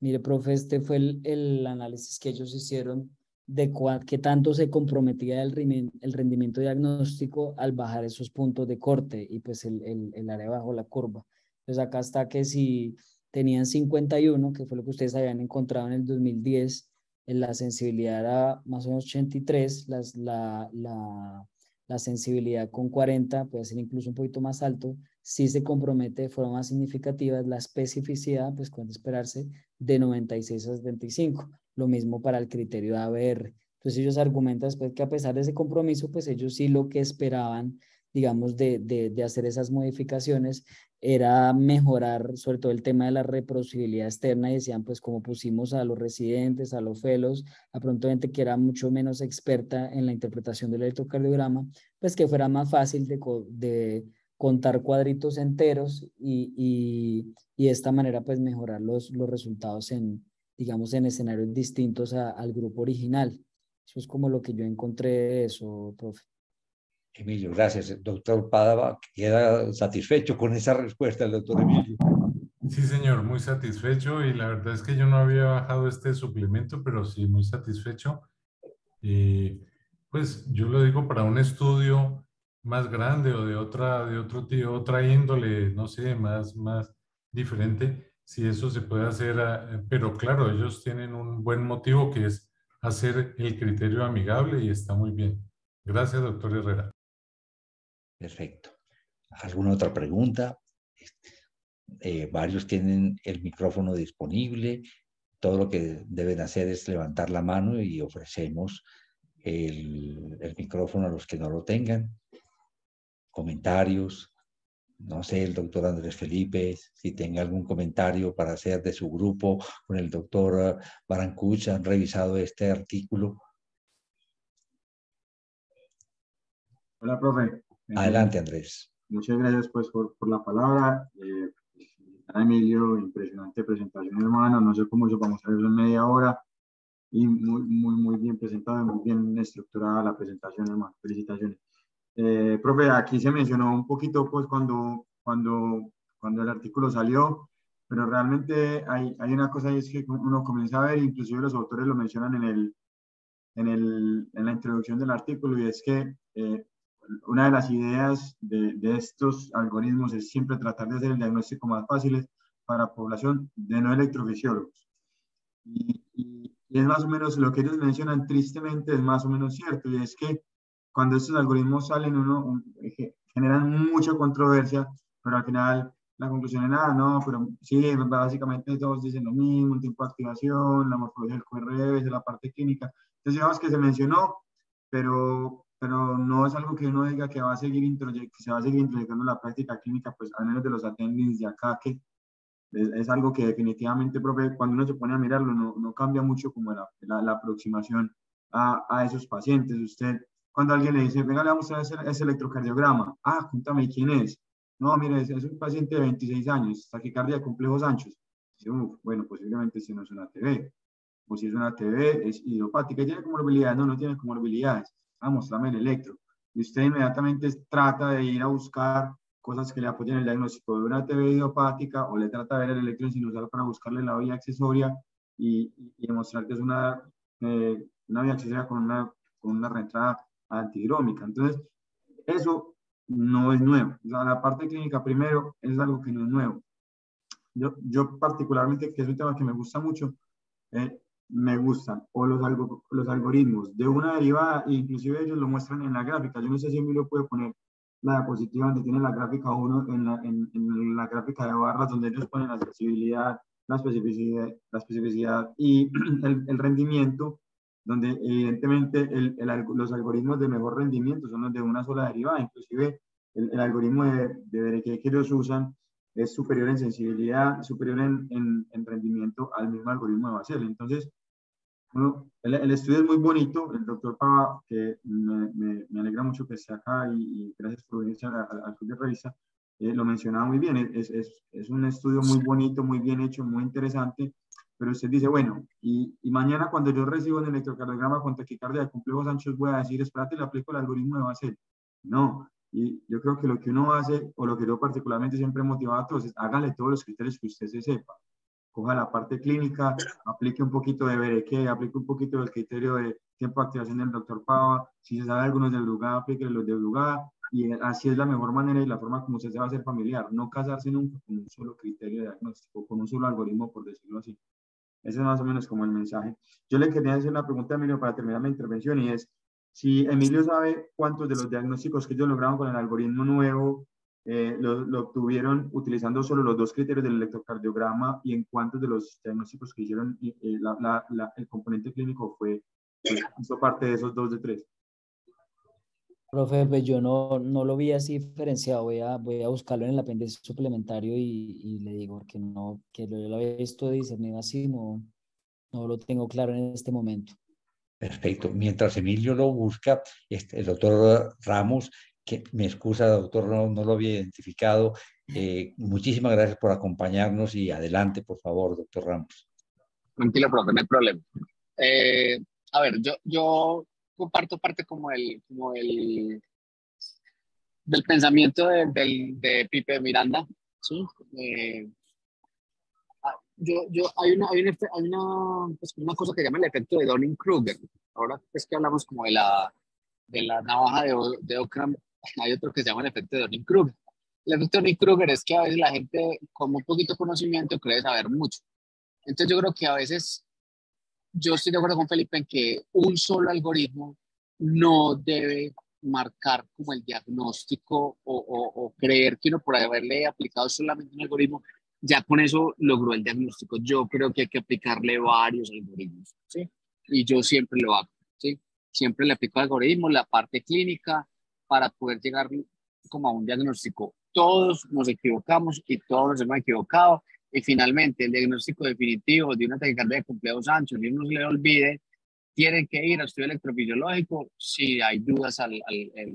Mire, profe, este fue el, el análisis que ellos hicieron de qué tanto se comprometía el, el, rendimiento diagnóstico al bajar esos puntos de corte y pues el, el, el área bajo la curva. Pues acá está que si tenían 51, que fue lo que ustedes habían encontrado en el 2010, en la sensibilidad era más o menos 83, las, la, la, la sensibilidad con 40 puede ser incluso un poquito más alto, si se compromete de forma significativa la especificidad, pues cuando esperarse, de 96 a 75. Lo mismo para el criterio de ABR. Entonces ellos argumentan después que a pesar de ese compromiso, pues ellos sí lo que esperaban, digamos, de, de, de hacer esas modificaciones era mejorar sobre todo el tema de la reproducibilidad externa y decían, pues como pusimos a los residentes, a los felos, a pronto gente que era mucho menos experta en la interpretación del electrocardiograma, pues que fuera más fácil de, de contar cuadritos enteros y, y, y, de esta manera pues mejorar los, los resultados en, digamos, en escenarios distintos al grupo original. Eso es como lo que yo encontré de eso, profe. Emilio, gracias. Doctor Padava, ¿queda satisfecho con esa respuesta el doctor Emilio? Sí, señor, muy satisfecho y la verdad es que yo no había bajado este suplemento, pero sí muy satisfecho. Y pues yo lo digo para un estudio más grande o de otra, de otro otra índole, no sé, más, más diferente, si eso se puede hacer, ah, pero claro, ellos tienen un buen motivo que es hacer el criterio amigable y está muy bien. Gracias, doctor Herrera. Perfecto. ¿Alguna otra pregunta? Eh, varios tienen el micrófono disponible. Todo lo que deben hacer es levantar la mano y ofrecemos el, micrófono a los que no lo tengan comentarios. No sé, el doctor Andrés Felipe, si tenga algún comentario para hacer de su grupo con el doctor eh, Barancuch, han revisado este artículo. Hola, profe. Adelante, Andrés. Muchas gracias pues por, por la palabra. Eh, Emilio, impresionante presentación, hermano. No sé cómo vamos a verlo en media hora. Y muy, muy, muy bien presentado, muy bien estructurada la presentación, hermano. Felicitaciones. Eh, profe, aquí se mencionó un poquito pues cuando, cuando, cuando el artículo salió, pero realmente hay, hay una cosa y es que uno comienza a ver, inclusive los autores lo mencionan en, el, en, el, en la introducción del artículo, y es que eh, una de las ideas de, de, estos algoritmos es siempre tratar de hacer el diagnóstico más fácil para población de no electrofisiólogos. Y, y, y, es más o menos lo que ellos mencionan, tristemente es más o menos cierto, y es que cuando estos algoritmos salen, uno, generan mucha controversia, pero al final la conclusión es nada, no, pero sí, básicamente todos dicen lo mismo, el tiempo de activación, la morfología del QRB, la parte clínica. Entonces, digamos que se mencionó, pero, pero no es algo que uno diga que, va a seguir se va a seguir introyectando la práctica clínica, pues al menos de los attendings de acá, que es, es, algo que definitivamente, profe, cuando uno se pone a mirarlo, no, no cambia mucho como la, la, la aproximación a, a, esos pacientes. Usted cuando alguien le dice, venga, le vamos a hacer ese electrocardiograma. Ah, cuéntame quién es. No, mire, es, un paciente de 26 años, taquicardia de complejos anchos. Dice, bueno, posiblemente si no es una TV. O si es una TV, es idiopática. ¿Tiene comorbilidades? No, no tiene comorbilidades. Ah, mostrame el electro. Y usted inmediatamente trata de ir a buscar cosas que le apoyen el diagnóstico de una TV idiopática o le trata de ver el electro sinusal para buscarle la vía accesoria y, y demostrar que es una, eh, una vía accesoria con una, con una reentrada antidrómica. Entonces, eso no es nuevo. O sea, la parte clínica primero es algo que no es nuevo. Yo, yo particularmente, que es un tema que me gusta mucho, eh, me gustan o los, los algoritmos de una derivada, inclusive ellos lo muestran en la gráfica. Yo no sé si Emilio puede poner la diapositiva donde tiene la gráfica 1 en la, en, en la gráfica de barras, donde ellos ponen la accesibilidad, la especificidad, la especificidad y *clears throat* el, el rendimiento donde evidentemente el, los algoritmos de mejor rendimiento son los de una sola derivada, inclusive el, algoritmo de, de que ellos usan es superior en sensibilidad, superior en, en, rendimiento al mismo algoritmo de Basel. Entonces, el, estudio es muy bonito, el doctor Pava, que me, me, alegra mucho que esté acá y, gracias por venir al club de revista, eh, lo mencionaba muy bien, es, es, es, un estudio muy bonito, muy bien hecho, muy interesante, pero usted dice, bueno, y, y mañana cuando yo recibo el electrocardiograma con taquicardia de complejos anchos voy a decir, espérate, le aplico el algoritmo de Basel. No, y yo creo que lo que uno hace, o lo que yo particularmente siempre he motivado a todos, es hágale todos los criterios que usted se sepa. Coja la parte clínica, aplique un poquito de Bereque, aplique un poquito del criterio de tiempo de activación del doctor Pava. Si se sabe algunos del lugar, aplique los del lugar. Y así es la mejor manera y la forma como usted se va a hacer familiar. No casarse nunca con un solo criterio de diagnóstico, con un solo algoritmo, por decirlo así. Ese es más o menos como el mensaje. Yo le quería hacer una pregunta a Emilio para terminar mi intervención y es, si Emilio sabe cuántos de los diagnósticos que ellos lograron con el algoritmo nuevo eh, lo, obtuvieron utilizando solo los dos criterios del electrocardiograma y en cuántos de los diagnósticos que hicieron eh, el componente clínico fue, pues, hizo parte de esos dos de tres. Profe, pues yo no, no lo vi así diferenciado, voy a, voy a buscarlo en el apéndice suplementario y, y le digo que no, que lo, lo he visto discernido así, no, no lo tengo claro en este momento. Perfecto. Mientras Emilio lo busca, este, el doctor Ramos, que me excusa, doctor, no, no lo había identificado. Eh, muchísimas gracias por acompañarnos y adelante, por favor, doctor Ramos. Tranquilo, profe, no hay problema. Eh, a ver, yo, yo comparto parte como el, como el del pensamiento de, del, de Pipe Miranda, ¿sí? Eh, yo, yo, hay, una, hay, una, hay una, pues, una cosa que llama el efecto de Donning-Kruger. Ahora es que hablamos como de la, de la navaja de, de Ockham, hay otro que se llama el efecto de Donning-Kruger. El efecto de Donning-Kruger es que a veces la gente con un poquito conocimiento cree saber mucho. Entonces yo creo que a veces, yo estoy de acuerdo con Felipe en que un solo algoritmo no debe marcar como el diagnóstico o, o, o creer que uno por haberle aplicado solamente un algoritmo ya con eso logró el diagnóstico. Yo creo que hay que aplicarle varios algoritmos, ¿sí? Y yo siempre lo hago, ¿sí? Siempre le aplico algoritmos, la parte clínica, para poder llegar como a un diagnóstico. Todos nos equivocamos y todos nos hemos equivocado. Y finalmente, el diagnóstico definitivo de una taquicardia de cumpleaños anchos, y no se le olvide, tienen que ir a estudio electrofisiológico si hay dudas al,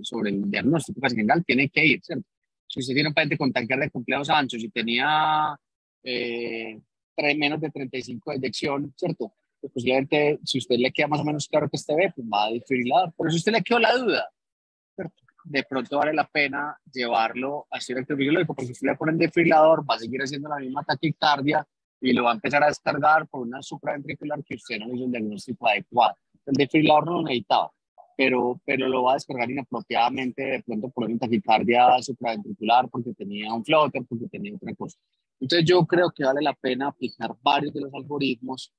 sobre el diagnóstico casi general, tienen que ir, ¿cierto? si usted tiene un paciente con taquicardia de cumpleaños anchos y tenía eh, menos de 35 de eyección, ¿cierto? Pues posiblemente, si usted le queda más o menos claro que este ve, pues va a desfibrilar. Por eso usted le quedó la duda, de pronto vale la pena llevarlo a estudio electrofisiológico, porque si le pone el desfibrilador, va a seguir haciendo la misma taquicardia y lo va a empezar a descargar por una supraventricular que usted no hizo el diagnóstico adecuado. El desfibrilador no lo necesitaba pero, pero lo va a descargar inapropiadamente de pronto por una taquicardia supraventricular porque tenía un flotter, porque tenía otra cosa. Entonces yo creo que vale la pena aplicar varios de los algoritmos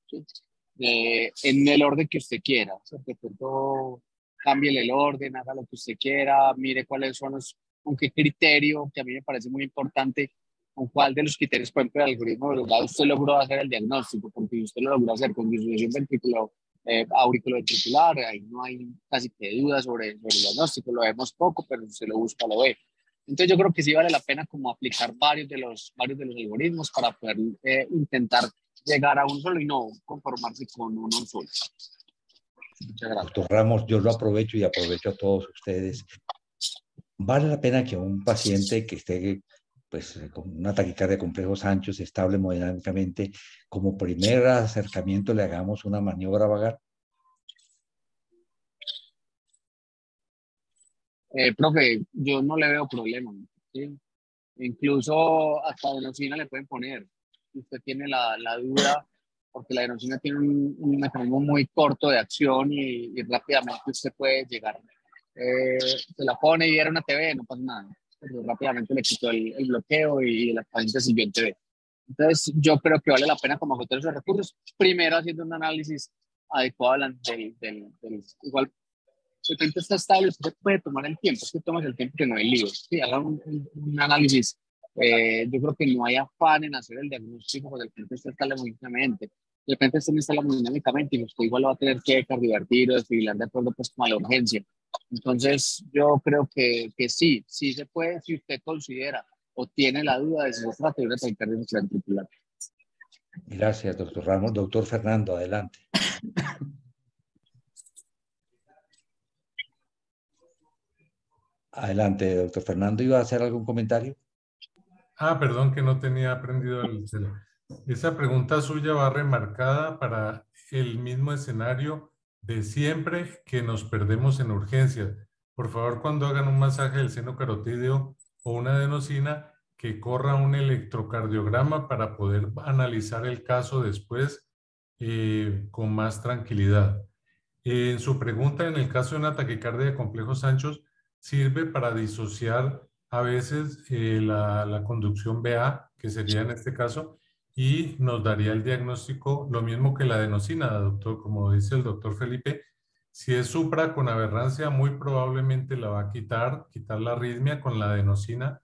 en el orden que usted quiera. De pronto cambie el orden, haga lo que usted quiera, mire cuáles son los, con qué criterio, que a mí me parece muy importante, con cuál de los criterios, por ejemplo, el algoritmo de usted logró hacer el diagnóstico, porque usted lo logró hacer con disolución ventricular eh, auriculoventricular, ahí no hay casi que dudas sobre, sobre, el diagnóstico, lo vemos poco, pero si se lo busca, lo ve. Entonces yo creo que sí vale la pena como aplicar varios de los, varios de los algoritmos para poder eh, intentar llegar a un solo y no conformarse con uno solo. Muchas gracias. Doctor Ramos, yo lo aprovecho y aprovecho a todos ustedes. Vale la pena que un paciente que esté pues con una taquicardia de complejos anchos, estable hemodinámicamente, como primer acercamiento le hagamos una maniobra vagal? Eh, profe, yo no le veo problema. ¿sí? Incluso hasta adenosina le pueden poner. Si usted tiene la, la duda, porque la adenosina tiene un, mecanismo muy corto de acción y, rápidamente usted puede llegar. Eh, se la pone y era una TV, no pasa nada rápidamente le quitó el, bloqueo y la paciente siguió en TV. Entonces, yo creo que vale la pena como agotar esos recursos, primero haciendo un análisis adecuado del, del, del igual, si el paciente está estable, usted puede tomar el tiempo, es que tomas el tiempo que no hay lío. Sí, haga un, un, análisis. Eh, yo creo que no hay afán en hacer el diagnóstico cuando el paciente está de repente usted no está la medicamento y usted igual lo va a tener que cardiovertir o desfibrilar de acuerdo pues a la urgencia. Entonces yo creo que, que sí, sí se puede si usted considera o tiene la duda de si se trata de una taquicardia ventricular. Gracias, doctor Ramos. Doctor Fernando, adelante. *laughs* Adelante, doctor Fernando. ¿Iba a hacer algún comentario? Ah, perdón que no tenía aprendido el... Esa pregunta suya va remarcada para el mismo escenario de siempre que nos perdemos en urgencia. Por favor, cuando hagan un masaje del seno carotídeo o una adenosina, que corra un electrocardiograma para poder analizar el caso después eh, con más tranquilidad. en su pregunta, en el caso de una taquicardia de complejos anchos, sirve para disociar a veces eh, la, la, conducción BA, que sería en este caso, y nos daría el diagnóstico, lo mismo que la adenosina, doctor, como dice el doctor Felipe, si es supra con aberrancia, muy probablemente la va a quitar, quitar la arritmia con la adenosina,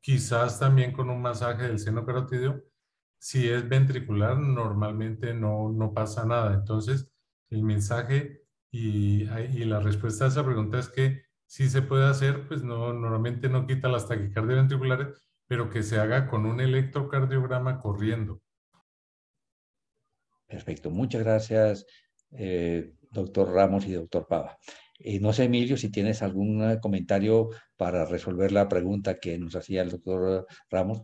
quizás también con un masaje del seno carotídeo. Si es ventricular, normalmente no, no pasa nada. Entonces, el mensaje y, y la respuesta a esa pregunta es que sí se puede hacer, pues no, normalmente no quita las taquicardias ventriculares, pero que se haga con un electrocardiograma corriendo. Perfecto, muchas gracias, eh, doctor Ramos y doctor Pava. Eh, no sé, Emilio, si tienes algún comentario para resolver la pregunta que nos hacía el doctor Ramos.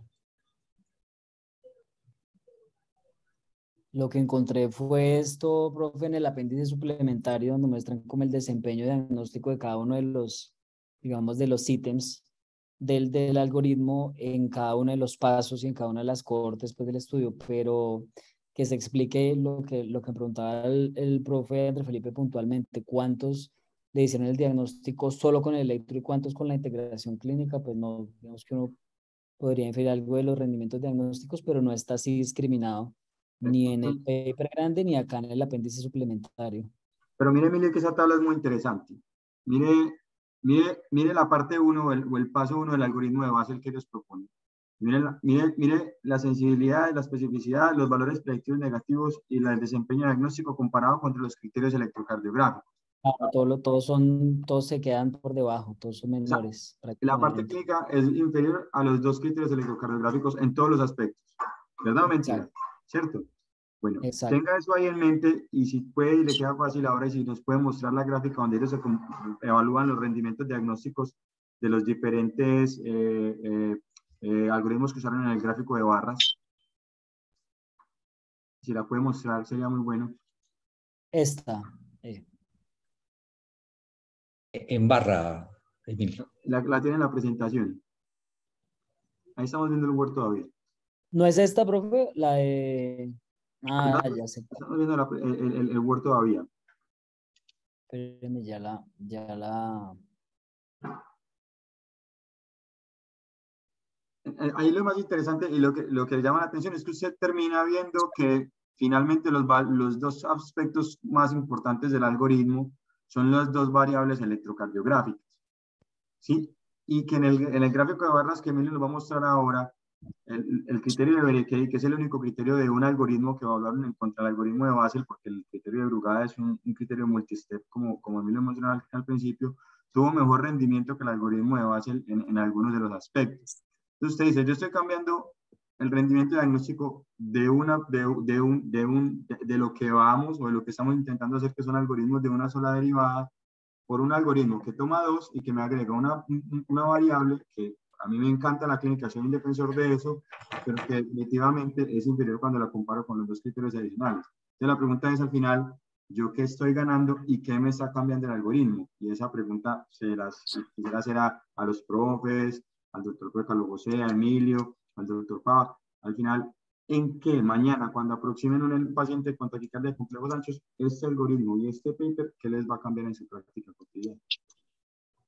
Lo que encontré fue esto, profe, en el apéndice suplementario, donde muestran como el desempeño diagnóstico de cada uno de los, digamos, de los ítems del, del algoritmo en cada uno de los pasos y en cada una de las cortes pues, del estudio, pero que se explique lo que, lo que preguntaba el, el profe André Felipe puntualmente, cuántos le hicieron el diagnóstico solo con el electro y cuántos con la integración clínica, pues no, digamos que uno podría inferir algo de los rendimientos diagnósticos, pero no está así discriminado ni en el paper grande ni acá en el apéndice suplementario. Pero mire, mire que esa tabla es muy interesante. Mire, mire, mire la parte 1 o, el, paso 1 del algoritmo de base que ellos proponen. Mire la, mire, mire la sensibilidad, la especificidad, los valores predictivos negativos y el desempeño diagnóstico comparado contra los criterios electrocardiográficos. Ah, todos, son, todos se quedan por debajo, todos son menores. La, parte clínica es inferior a los dos criterios electrocardiográficos en todos los aspectos. ¿Verdad o mentira? ¿Cierto? Bueno, tenga eso ahí en mente y si puede y le queda fácil ahora y si nos puede mostrar la gráfica donde ellos evalúan los rendimientos diagnósticos de los diferentes eh, eh, eh, algoritmos que usaron en el gráfico de barras. Si la puede mostrar sería muy bueno. Esta en barra, Emilio. La, la tiene en la presentación. Ahí estamos viendo el Word todavía. ¿No es esta, profe? La de... Ah, ya sé. Estamos viendo el, el, el, Word todavía. Espérenme, ya la... Ya la... Eh, ahí lo más interesante y lo que, lo que llama la atención es que usted termina viendo que finalmente los, los dos aspectos más importantes del algoritmo son las dos variables electrocardiográficas. ¿Sí? Y que en el, en el gráfico de barras que Emilio nos va a mostrar ahora, el, criterio de Berekei, que es el único criterio de un algoritmo que hablar en contra del algoritmo de Basel, porque el criterio de Brugada es un, criterio multistep, como, como Emilio mencionó al, al, principio, tuvo mejor rendimiento que el algoritmo de Basel en, en algunos de los aspectos. Entonces usted dice, yo estoy cambiando el rendimiento diagnóstico de, una, de, de, un, de, un, de, lo que vamos o de lo que estamos intentando hacer, que son algoritmos de una sola derivada, por un algoritmo que toma dos y que me agrega una, una variable que a mí me encanta la clínica, soy un defensor de eso, pero que definitivamente es inferior cuando la comparo con los dos criterios adicionales. Entonces la pregunta es al final, ¿yo qué estoy ganando y qué me está cambiando el algoritmo? Y esa pregunta se las quisiera hacer a, a los profes, al doctor Carlos José, a Emilio, al doctor Pava, al final, en que mañana, cuando aproximen un paciente con taquicardia de complejos anchos, este algoritmo y este paper, ¿qué les va a cambiar en su práctica cotidiana?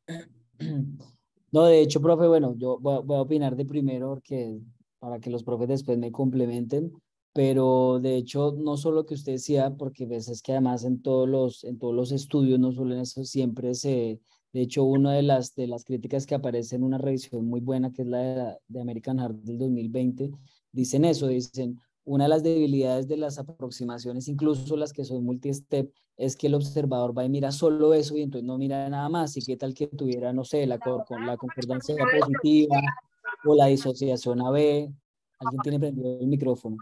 *clears throat* No, de hecho, profe, bueno, yo voy a, opinar de primero porque para que los profes después me complementen, pero de hecho, no solo que usted decía, porque ves es que además en todos los, en todos los estudios, no solo en siempre se, de hecho, una de las, de las críticas que aparece en una revisión muy buena, que es la de, American Heart del 2020, dicen eso, dicen, una de las debilidades de las aproximaciones, incluso las que son multi-step, es que el observador va y mira solo eso y entonces no mira nada más. Y qué tal que tuviera, no sé, la, la concordancia positiva o la disociación AB. Alguien tiene prendido el micrófono.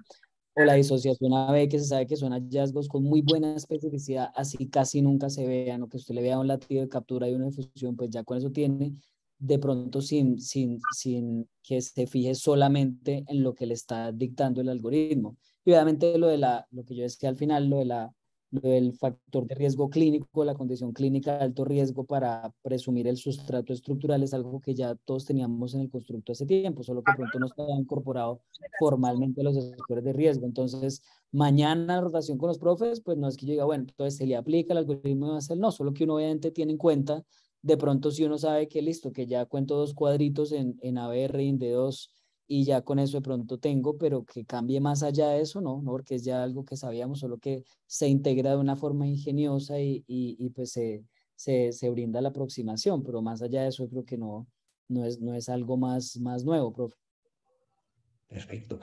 O la disociación AB, que se sabe que son hallazgos con muy buena especificidad, así casi nunca se vean, o que usted le vea un latido de captura y una difusión, pues ya con eso tiene de pronto sin, sin, sin que se fije solamente en lo que le está dictando el algoritmo. Y obviamente lo, de la, lo que yo decía al final, lo, de la, lo del factor de riesgo clínico, la condición clínica de alto riesgo para presumir el sustrato estructural es algo que ya todos teníamos en el constructo hace tiempo, solo que pronto no estaba incorporado formalmente los factores de riesgo. Entonces, mañana rotación con los profes, pues no es que yo diga, bueno, entonces se le aplica el algoritmo de hacer, no, solo que uno obviamente tiene en cuenta de pronto si uno sabe que listo, que ya cuento dos cuadritos en, en ABR y en D2 y ya con eso de pronto tengo, pero que cambie más allá de eso, no, no porque es ya algo que sabíamos, solo que se integra de una forma ingeniosa y, y, pues se, se, se, brinda la aproximación, pero más allá de eso creo que no, no, es, no es algo más, más nuevo, profe. Perfecto.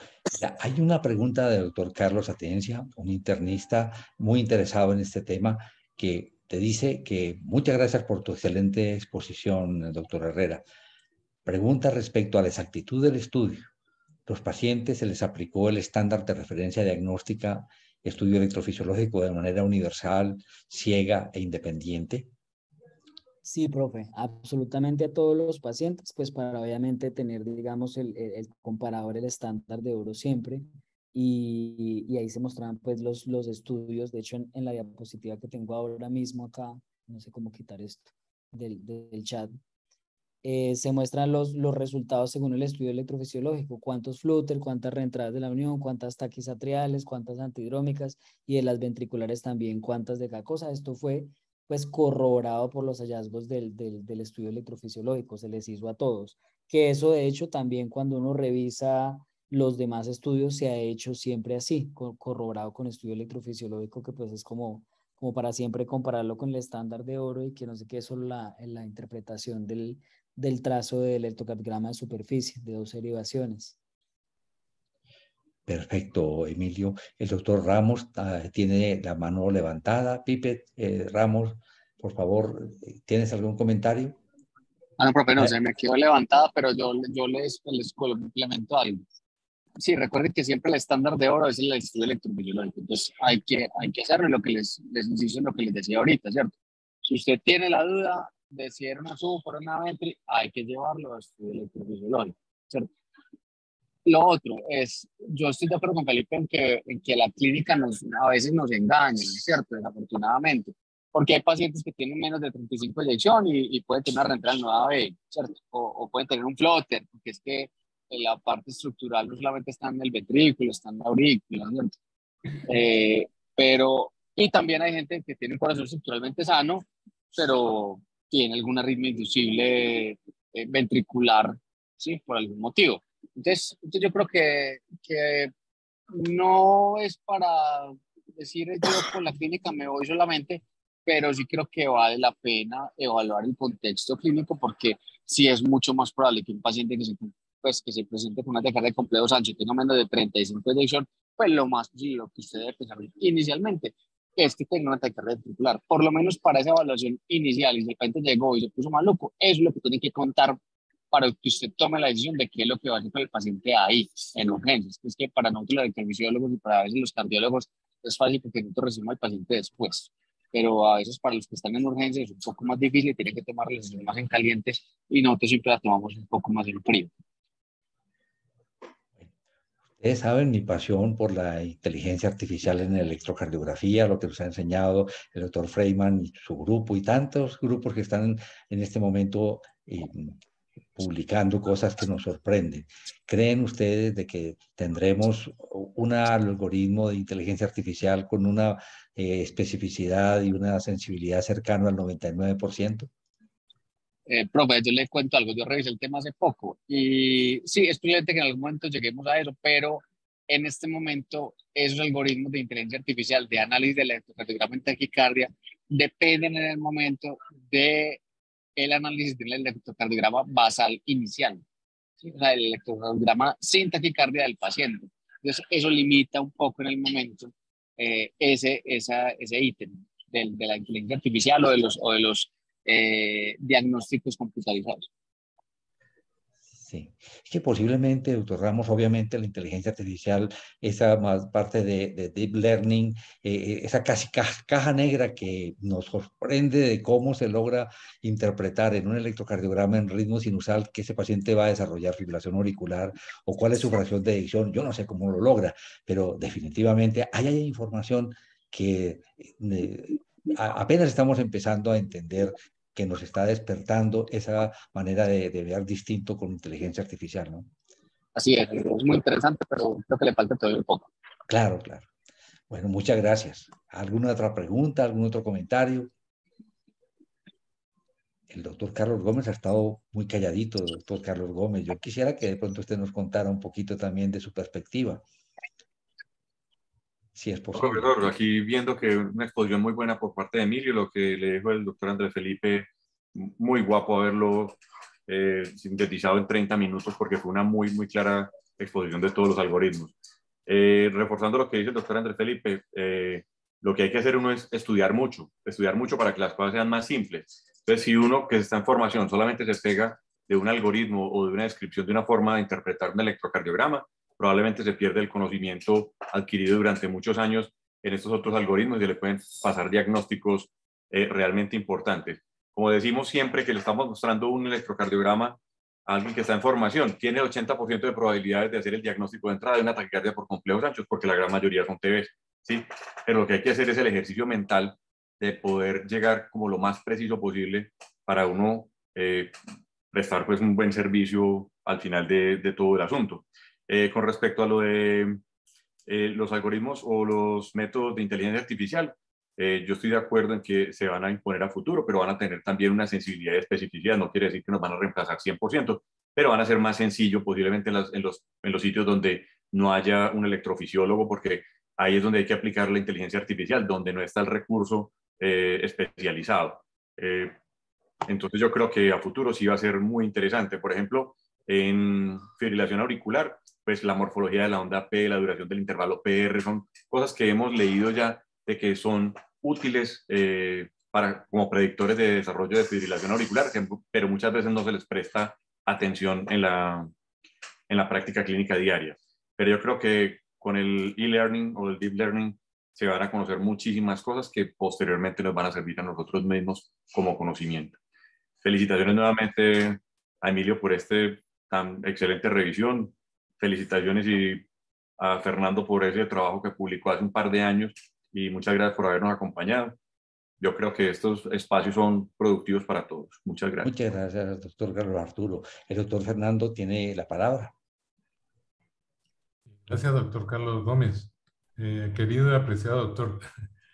hay una pregunta del doctor Carlos Atencia, un internista muy interesado en este tema, que te dice que muchas gracias por tu excelente exposición, doctor Herrera. Pregunta respecto a la exactitud del estudio. ¿Los pacientes se les aplicó el estándar de referencia diagnóstica, estudio electrofisiológico de manera universal, ciega e independiente? Sí, profe, absolutamente a todos los pacientes, pues para obviamente tener, digamos, el, el comparador, el estándar de oro siempre y, ahí se mostraban pues los, los estudios, de hecho en, la diapositiva que tengo ahora mismo acá, no sé cómo quitar esto del, del chat, eh, se muestran los, los resultados según el estudio electrofisiológico, cuántos flutter, cuántas reentradas de la unión, cuántas taquis atriales, cuántas antidrómicas y de las ventriculares también, cuántas de cada cosa. Esto fue pues corroborado por los hallazgos del, del, del estudio electrofisiológico, se les hizo a todos, que eso de hecho también cuando uno revisa los demás estudios se ha hecho siempre así, corroborado con estudio electrofisiológico, que pues es como, como para siempre compararlo con el estándar de oro y que no sé qué es solo la, la interpretación del, del trazo del electrocardiograma de superficie, de dos derivaciones. Perfecto, Emilio. El doctor Ramos ah, tiene la mano levantada. Pipe, eh, Ramos, por favor, ¿tienes algún comentario? Ah, no, profe, no, eh. se me quedó levantada, pero yo, yo les, les complemento algo sí, recuerden que siempre el estándar de oro es el estudio electrofisiológico. Entonces, hay que, hay que hacerlo, lo que les, les insisto en lo que les decía ahorita, ¿cierto? Si usted tiene la duda de si era una sub o una ventri, hay que llevarlo a estudio electrofisiológico, ¿cierto? Lo otro es, yo estoy de acuerdo con Felipe en que, en que la clínica nos, a veces nos engaña, ¿cierto? Desafortunadamente. Porque hay pacientes que tienen menos de 35 de eyección y, y pueden tener una reentrada nueva B, ¿cierto? O, o pueden tener un flotter, porque es que la parte estructural no solamente está en el ventrículo, está en la aurícula, eh, pero, y también hay gente que tiene un corazón estructuralmente sano, pero tiene alguna arritmia inducible eh, ventricular, ¿sí? Por algún motivo. Entonces, entonces yo creo que, que no es para decir yo con la clínica me voy solamente, pero sí creo que vale la pena evaluar el contexto clínico porque sí es mucho más probable que un paciente que se pues que se presente con una taquicardia de complejo ancho y tenga menos de 35 de pues lo más posible, lo que usted debe pensar inicialmente es que tenga una taquicardia ventricular. Por lo menos para esa evaluación inicial, y de repente llegó y se puso maluco, es lo que tiene que contar para que usted tome la decisión de qué es lo que va a hacer con el paciente ahí, en urgencias. Es que para nosotros los cardiólogos y para a veces los cardiólogos es fácil porque nosotros recibimos al paciente después. Pero a veces para los que están en urgencias es un poco más difícil, tienen que tomar la decisión más en caliente y nosotros siempre la tomamos un poco más en frío. Ustedes saben mi pasión por la inteligencia artificial en electrocardiografía, lo que nos ha enseñado el doctor Freeman y su grupo y tantos grupos que están en este momento eh, publicando cosas que nos sorprenden. ¿Creen ustedes de que tendremos un algoritmo de inteligencia artificial con una eh, especificidad y una sensibilidad cercana al 99%? Eh, profe, yo le cuento algo, yo revisé el tema hace poco y sí, es probable que en algún momento lleguemos a eso, pero en este momento esos algoritmos de inteligencia artificial de análisis del electrocardiograma en taquicardia dependen en el momento de el análisis del electrocardiograma basal inicial, o sea, el electrocardiograma sin taquicardia del paciente. Entonces, eso limita un poco en el momento eh, ese, esa, ese ítem de, de, la inteligencia artificial o de los, o de los eh, diagnósticos computarizados. Sí, es que posiblemente, doctor Ramos, obviamente la inteligencia artificial, esa más parte de, de deep learning, eh, esa casi caja, negra que nos sorprende de cómo se logra interpretar en un electrocardiograma en ritmo sinusal que ese paciente va a desarrollar fibrilación auricular o cuál es su fracción de eyección, yo no sé cómo lo logra, pero definitivamente hay, hay información que eh, apenas estamos empezando a entender que nos está despertando esa manera de, de ver distinto con inteligencia artificial, ¿no? Así es, es muy interesante, pero creo que le falta todo un poco. Claro, claro. Bueno, muchas gracias. ¿Alguna otra pregunta, algún otro comentario? El doctor Carlos Gómez ha estado muy calladito, doctor Carlos Gómez. Yo quisiera que de pronto usted nos contara un poquito también de su perspectiva. Si es posible. Profesor, aquí viendo que una exposición muy buena por parte de Emilio, lo que le dijo el doctor Andrés Felipe, muy guapo haberlo eh, sintetizado en 30 minutos porque fue una muy, muy clara exposición de todos los algoritmos. Eh, reforzando lo que dice el doctor Andrés Felipe, eh, lo que hay que hacer uno es estudiar mucho, estudiar mucho para que las cosas sean más simples. Entonces, si uno que está en formación solamente se pega de un algoritmo o de una descripción de una forma de interpretar un electrocardiograma, probablemente se pierde el conocimiento adquirido durante muchos años en estos otros algoritmos y se le pueden pasar diagnósticos eh, realmente importantes. Como decimos siempre que le estamos mostrando un electrocardiograma a alguien que está en formación, tiene 80% de probabilidades de hacer el diagnóstico de entrada de una taquicardia por complejos anchos, porque la gran mayoría son TVs, ¿sí? Pero lo que hay que hacer es el ejercicio mental de poder llegar como lo más preciso posible para uno eh, prestar pues un buen servicio al final de todo el asunto. Eh, con respecto a lo de eh, los algoritmos o los métodos de inteligencia artificial, eh, yo estoy de acuerdo en que se van a imponer a futuro, pero van a tener también una sensibilidad y especificidad. No quiere decir que nos van a reemplazar 100%, pero van a ser más sencillos posiblemente en, en, los, en los sitios donde no haya un electrofisiólogo, porque ahí es donde hay que aplicar la inteligencia artificial, donde no está el recurso especializado. entonces yo creo que a futuro sí va a ser muy interesante. Por ejemplo, en fibrilación auricular, pues la morfología de la onda P, la duración del intervalo PR, son cosas que hemos leído ya de que son útiles eh, para, como predictores de desarrollo de fibrilación auricular, pero muchas veces no se les presta atención en la, en la práctica clínica diaria. Pero yo creo que con el e-learning o el deep learning se van a conocer muchísimas cosas que posteriormente nos van a servir a nosotros mismos como conocimiento. Felicitaciones nuevamente a Emilio por este tan excelente revisión felicitaciones y a Fernando por ese trabajo que publicó hace un par de años y muchas gracias por habernos acompañado. Yo creo que estos espacios son productivos para todos. Muchas gracias. Muchas gracias, doctor Carlos Arturo. El doctor Fernando tiene la palabra. Gracias, doctor Carlos Gómez. Eh, querido y apreciado doctor,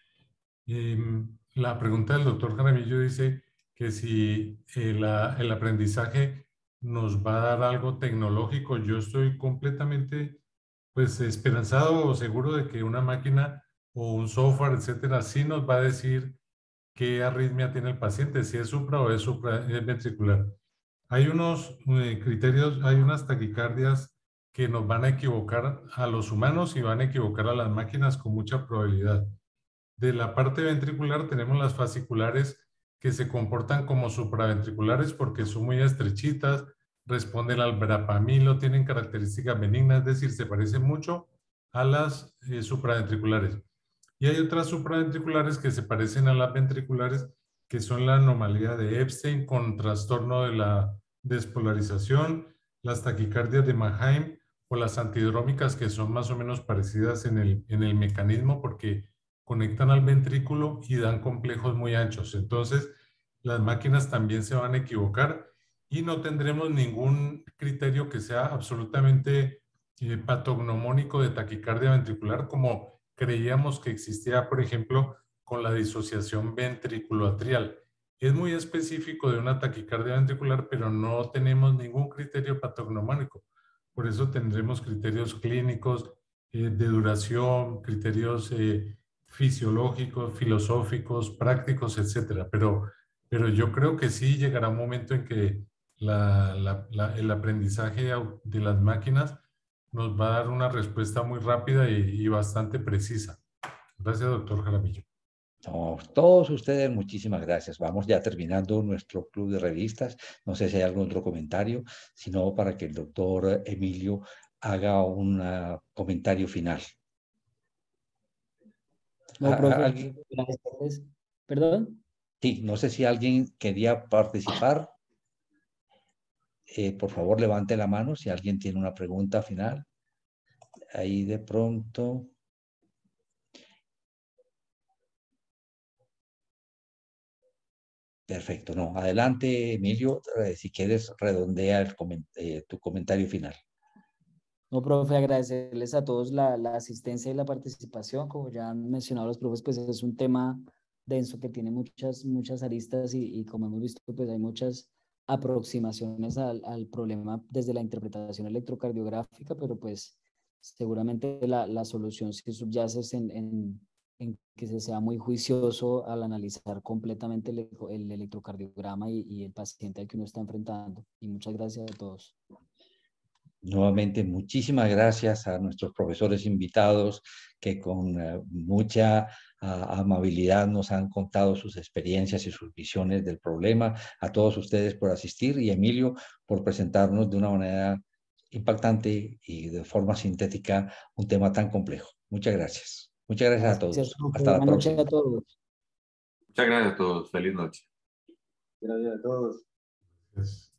*laughs* em, la pregunta del doctor Jaramillo dice que si el, el aprendizaje nos va a dar algo tecnológico. Yo estoy completamente pues esperanzado o seguro de que una máquina o un software, etcétera, sí nos va a decir qué arritmia tiene el paciente, si es supra o es supra es ventricular. Hay unos eh, criterios, hay unas taquicardias que nos van a equivocar a los humanos y van a equivocar a las máquinas con mucha probabilidad. De la parte ventricular tenemos las fasciculares que se comportan como supraventriculares porque son muy estrechitas, responden al verapamilo, tienen características benignas, es decir, se parecen mucho a las eh, supraventriculares. Y hay otras supraventriculares que se parecen a las ventriculares, que son la anomalía de Epstein con trastorno de la despolarización, las taquicardias de Mannheim o las antidrómicas que son más o menos parecidas en el, en el mecanismo porque conectan al ventrículo y dan complejos muy anchos. Entonces, las máquinas también se van a equivocar y no tendremos ningún criterio que sea absolutamente eh, patognomónico de taquicardia ventricular como creíamos que existía, por ejemplo, con la disociación ventriculoatrial. Es muy específico de una taquicardia ventricular, pero no tenemos ningún criterio patognomónico. Por eso tendremos criterios clínicos eh, de duración, criterios eh, fisiológicos, filosóficos, prácticos, etcétera. Pero, pero yo creo que sí llegará un momento en que el aprendizaje de las máquinas nos va a dar una respuesta muy rápida y, bastante precisa. Gracias, doctor Jaramillo. todos ustedes, muchísimas gracias. Vamos ya terminando nuestro club de revistas. No sé si hay algún otro comentario, sino para que el doctor Emilio haga un comentario final. No, profe, ¿Perdón? Sí, no sé si alguien quería participar. Eh, por favor, levante la mano si alguien tiene una pregunta final. Ahí de pronto. Perfecto, no. Adelante, Emilio, si quieres, redondea eh, tu comentario final. No, profe, agradecerles a todos la, la, asistencia y la participación. Como ya han mencionado los profes, pues es un tema denso que tiene muchas, muchas aristas y, y como hemos visto, pues hay muchas aproximaciones al, al, problema desde la interpretación electrocardiográfica, pero pues seguramente la, la solución si subyace en, en, en, que se sea muy juicioso al analizar completamente el, el electrocardiograma y, y el paciente al que uno está enfrentando. Y muchas gracias a todos. Nuevamente, muchísimas gracias a nuestros profesores invitados que con eh, mucha amabilidad nos han contado sus experiencias y sus visiones del problema. A todos ustedes por asistir y Emilio por presentarnos de una manera impactante y de forma sintética un tema tan complejo. Muchas gracias. Muchas gracias, a todos. Hasta la próxima. Muchas gracias a todos. Feliz noche. Gracias a todos.